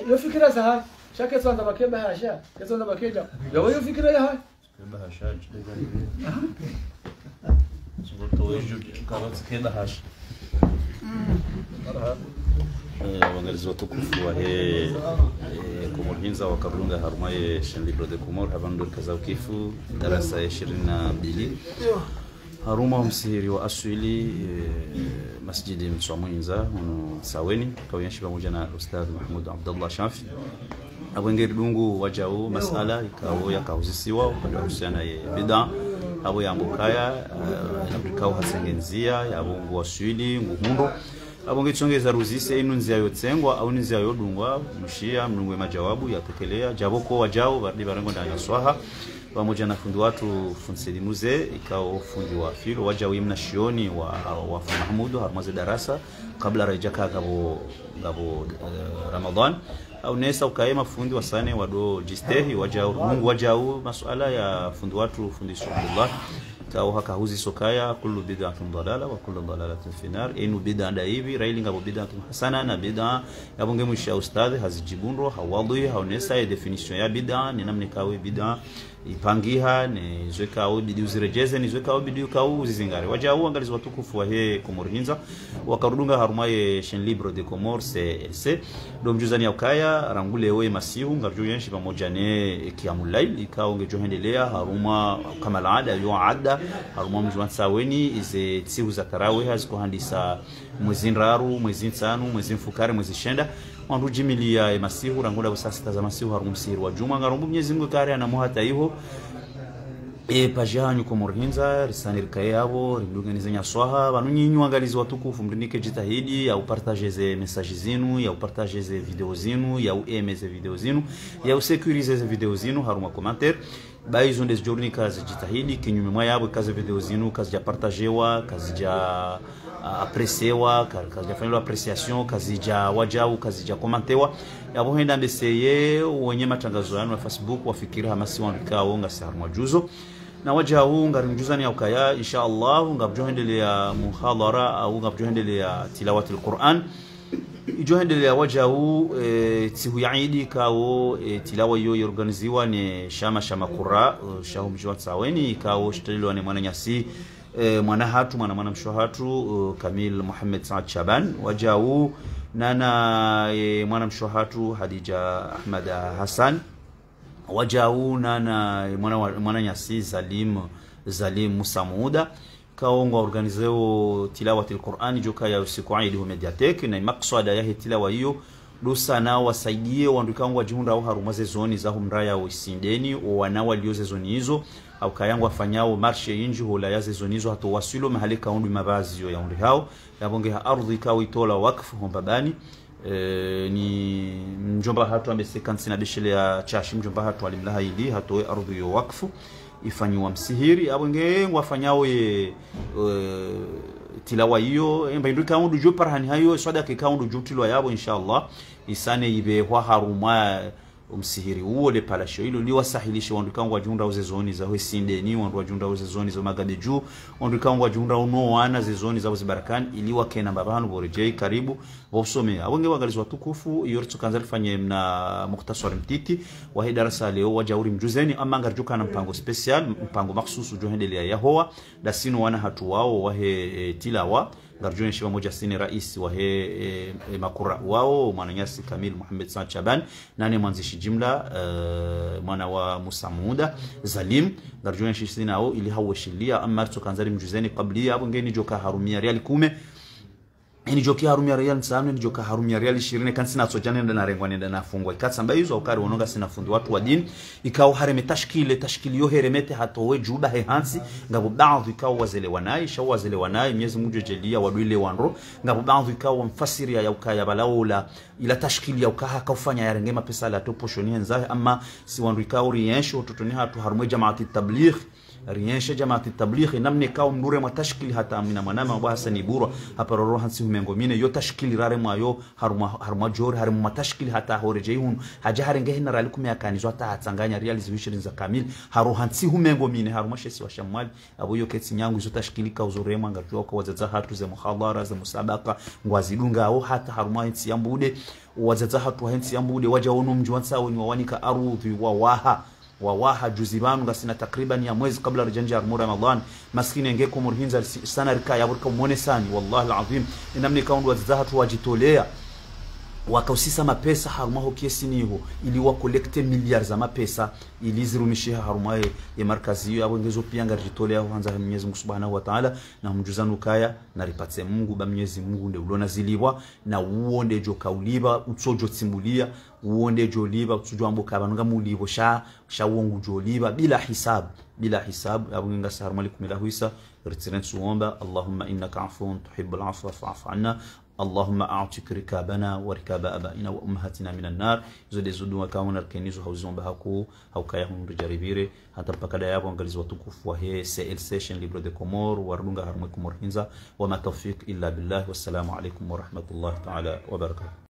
Speaker 1: yo fikira za sha keto anza bake ba sha keto anza bake ja yo yo fikira ya hai.
Speaker 5: Kenda hashaji. Ngoto weju karati kenda hash. Eh, waangalizi watukufu wa he eh, wa kabrunga harumaye shenli Libro de Comor habandu kaza ukifu darasa ya ishirini na mbili. Haruma msihiri wa aswili e, masjidi unu saweni kawenyeshi pamoja na ustadh mahmud abdullah shafi. Abwengeri dungu wajau masala ikawo yakauzisiwa upande wa husiana ye bida. Abo yambukaya uh, nabikao hasengenzia yabungu waswili nguhundo abonge chongeza ruzise inu nzia yotsengwa au nzia yodungwa mshia mnungwe majawabu yatokelea jaboko wajao bardi barango ndani ya swaha pamoja na fundi watu funselimuze ikao fundi wa filo waja wimna shioni wa, wa mahmudu harmaze darasa kabla rajaka gabo gabo uh, ramadan au nesa ukaema fundi wasane wado jistehi waja mungu wajau masuala ya fundi watu fundi subhanallah kao haka huzi sokaya kullu bid'atin dalala wa kullu dalalatin finar inu bid'a da hivi raili ngabo bid'atin hasana na bid'a yabonge mwisha ustadhi hazijibundo hawadhi haonesa definition ya bid'a ni namne kawe bid'a ipangiha ni zweka ubidi uzirejeze ni zwekao bidi ukau uzizingare. Waja huu angalizi watukufu wa he komorhinza wakarudunga harumaye shen libro de comor CLC do mjuzani ya ukaya rangule we masihu ngarju yenshi pamoja ne kiamulail ikao ngejohendelea haruma kama laada yo ada haruma mjuan saweni ize tsihu za tarawe haziko handisa mwezi nraru mwezi nsanu mwezi mfukare mwezi shenda. Wandu jimilia e masihu rangula busasa za masihu harum msiru wa juma. Ngarumbu mnyezi mungu kare anamu hata hivo e pajanyu ko morhinza risanirika yabo rinduganiza nyaswaha. Banu nyinyu angalizi watukufu mrindike jitahidi ya upartajeze mesaji zinu ya upartajeze video zinu ya uemeze video zinu ya usecurizeze video zinu haruma commentaire baizo ndezi jorni kazi jitahidi kinyume mwa yabo kazi video zinu kazi ja partagewa kazi ja apresewa kazi jafanyilwa appreciation kazi ja wajau kazi ja komantewa. Yabo henda mbeseye wenye matangazo yanu ya facebook wafikiri hamasi wandikao wonga sar juzo na waja huu ngarimjuzani ni ukaya insha Allah ngabjohendelea muhadhara au ngabjohendelea tilawati alquran ijohendelea waja huu e, tihu yaidi kawo e, tilawa hiyo yorganiziwa ni shama shama kura uh, shahu mjwa tsaweni kawo shitalilwa ni mwana nyasi e, mwana hatu mwana mwana msho hatu uh, Kamil Muhammad Saad Shaban wajau nana e, mwana msho hatu Hadija Ahmad Hassan wajau nana mwana, mwana nyasi Zalim Zalim Musa Muda kaongo organizeo tilawati alquran joka ya usiku idi mediatek na maksada ya tilawa hiyo dusa nao wasaidie wandukangu wajihunda au harumaze zoni za humraya uisindeni wanao walioze zoni hizo au kayangu afanyao marshe inji hula yaze zoni hizo hato wasilo mahali kaundu mabazi yo ya undi hao. Yabonge ha ardhi kawa itola wakfu hombabani E, ni mjomba hatu amesekansi na beshele ya chashi mjomba hatu alimlaha ili hatoe ardhi yo wakfu ifanyiwa msihiri. Abonge wafanyao ye e, tilawa hiyo emba ndu kaundu jo parhani hayo swada ke kaundu jo tilwa yabo inshallah. Isane ibe wa haruma umsihiri uwo le palasho ilo liwasahilishe wandu kangu wajunda uze zoni za hwesindeni wandu wajunda uze zoni za magabe juu wandu kangu wajunda ze zoni za uzibarakani ili wakena vore borejei karibu wosome awenge wangalizu watukufu yoritu tukanza lifanye na muktasar mtiti wa hii darasa leo wajauri mjuzeni ama ngarjuka na mpango special mpango maksusu jo ya yahoa dasino wana hatu wao wahe e, tilawa ngarjuni shiva moja sini rais wa he e, e, makura. Wao mwananyasi Kamil Mohamed Saad Chaban nane mwanzishi jimla e, mwana wa Musa Muda Zalim. Ngarjuni shi sini au ili hawashilia amma kanzari mjuzeni qabli ya ngeni joka harumia real kume ini joki ya real nsano ni joka ya real 20 kan sina sojana nda narengwa nenda nafungwa ikatsa hizo ukari wononga sina fundi watu wa dini ikao hareme tashkile tashkili yo heremete hatowe juba he hansi ngabo baadhi ikao wazele wanai shaw wazele wanai miezi mujo jelia wadwile wanro. Ngabo baadhi ikao mfasiri ya ukaya balaula ila tashkili ya ukaha kaufanya yarenge mapesa la topo shoni henzahe ama si wanru ikao riensho totoni hatu harumwe jamaati tabligh rienshe jamaati tablighi namne kaw mdure mwa tashkili hata amina manama wa hasani bura. Hapa roro hansi humengo mine yo tashkili rare mwa yo haruma haruma jori haruma ma tashkil hata hore jehun. Haja harenge hina rali kumya kanizwa ta hatsanganya real vision za kamil. Haro hansi humengo mine haruma shesi wa shamwali. Abo yo ketsi nyangu zo tashkili ka uzore mwa ngarjwa kwa wazaza hatu ze muhadhara ze musabaka ngwazi dunga au hata haruma hensi yambude wazaza hatu hensi yambude waja wonu mjwansa woni wawanika arudhi wa waha wawaha juzi banu ngasina takriban ya mwezi kabla rujanja mura ramadhan maskini ngeko murhinza sana rika ya burka muone sani wallahi alazim. Inamne kaundu wazahatu wajitolea wakausisa mapesa harumaho kiesiniho ili wakolekte milliards za mapesa ili zirumishiha harumaye ya markazi yao abongezo pia ngarijitolea hanza Mwenyezi Mungu Subhanahu wa Ta'ala na mjuzanu kaya na ripatse Mungu ba Mwenyezi Mungu nde ulona zilibwa na uonde jo kauliba utsojo tsimbulia uonde jo liba utsojo ambo kabanunga mulibo sha sha uongo jo liba bila hisab bila hisab abonga ngenga sarmali la huisa ritiren suomba Allahumma innaka afuun tuhibbul afwa fa'fu anna اللهم أعتق ركابنا وركاب أبائنا وأمهاتنا من النار. زد زود وكاون أركني زو هوزون بهاكو أو كايهم رجاريبيري حتى بكرة يا بون بانجلز وتكوف وهي سيل سيشن لبرو دي كومور وارلونغا هرمي كومور هنزا وما توفيق إلا بالله. والسلام عليكم ورحمة الله تعالى وبركاته.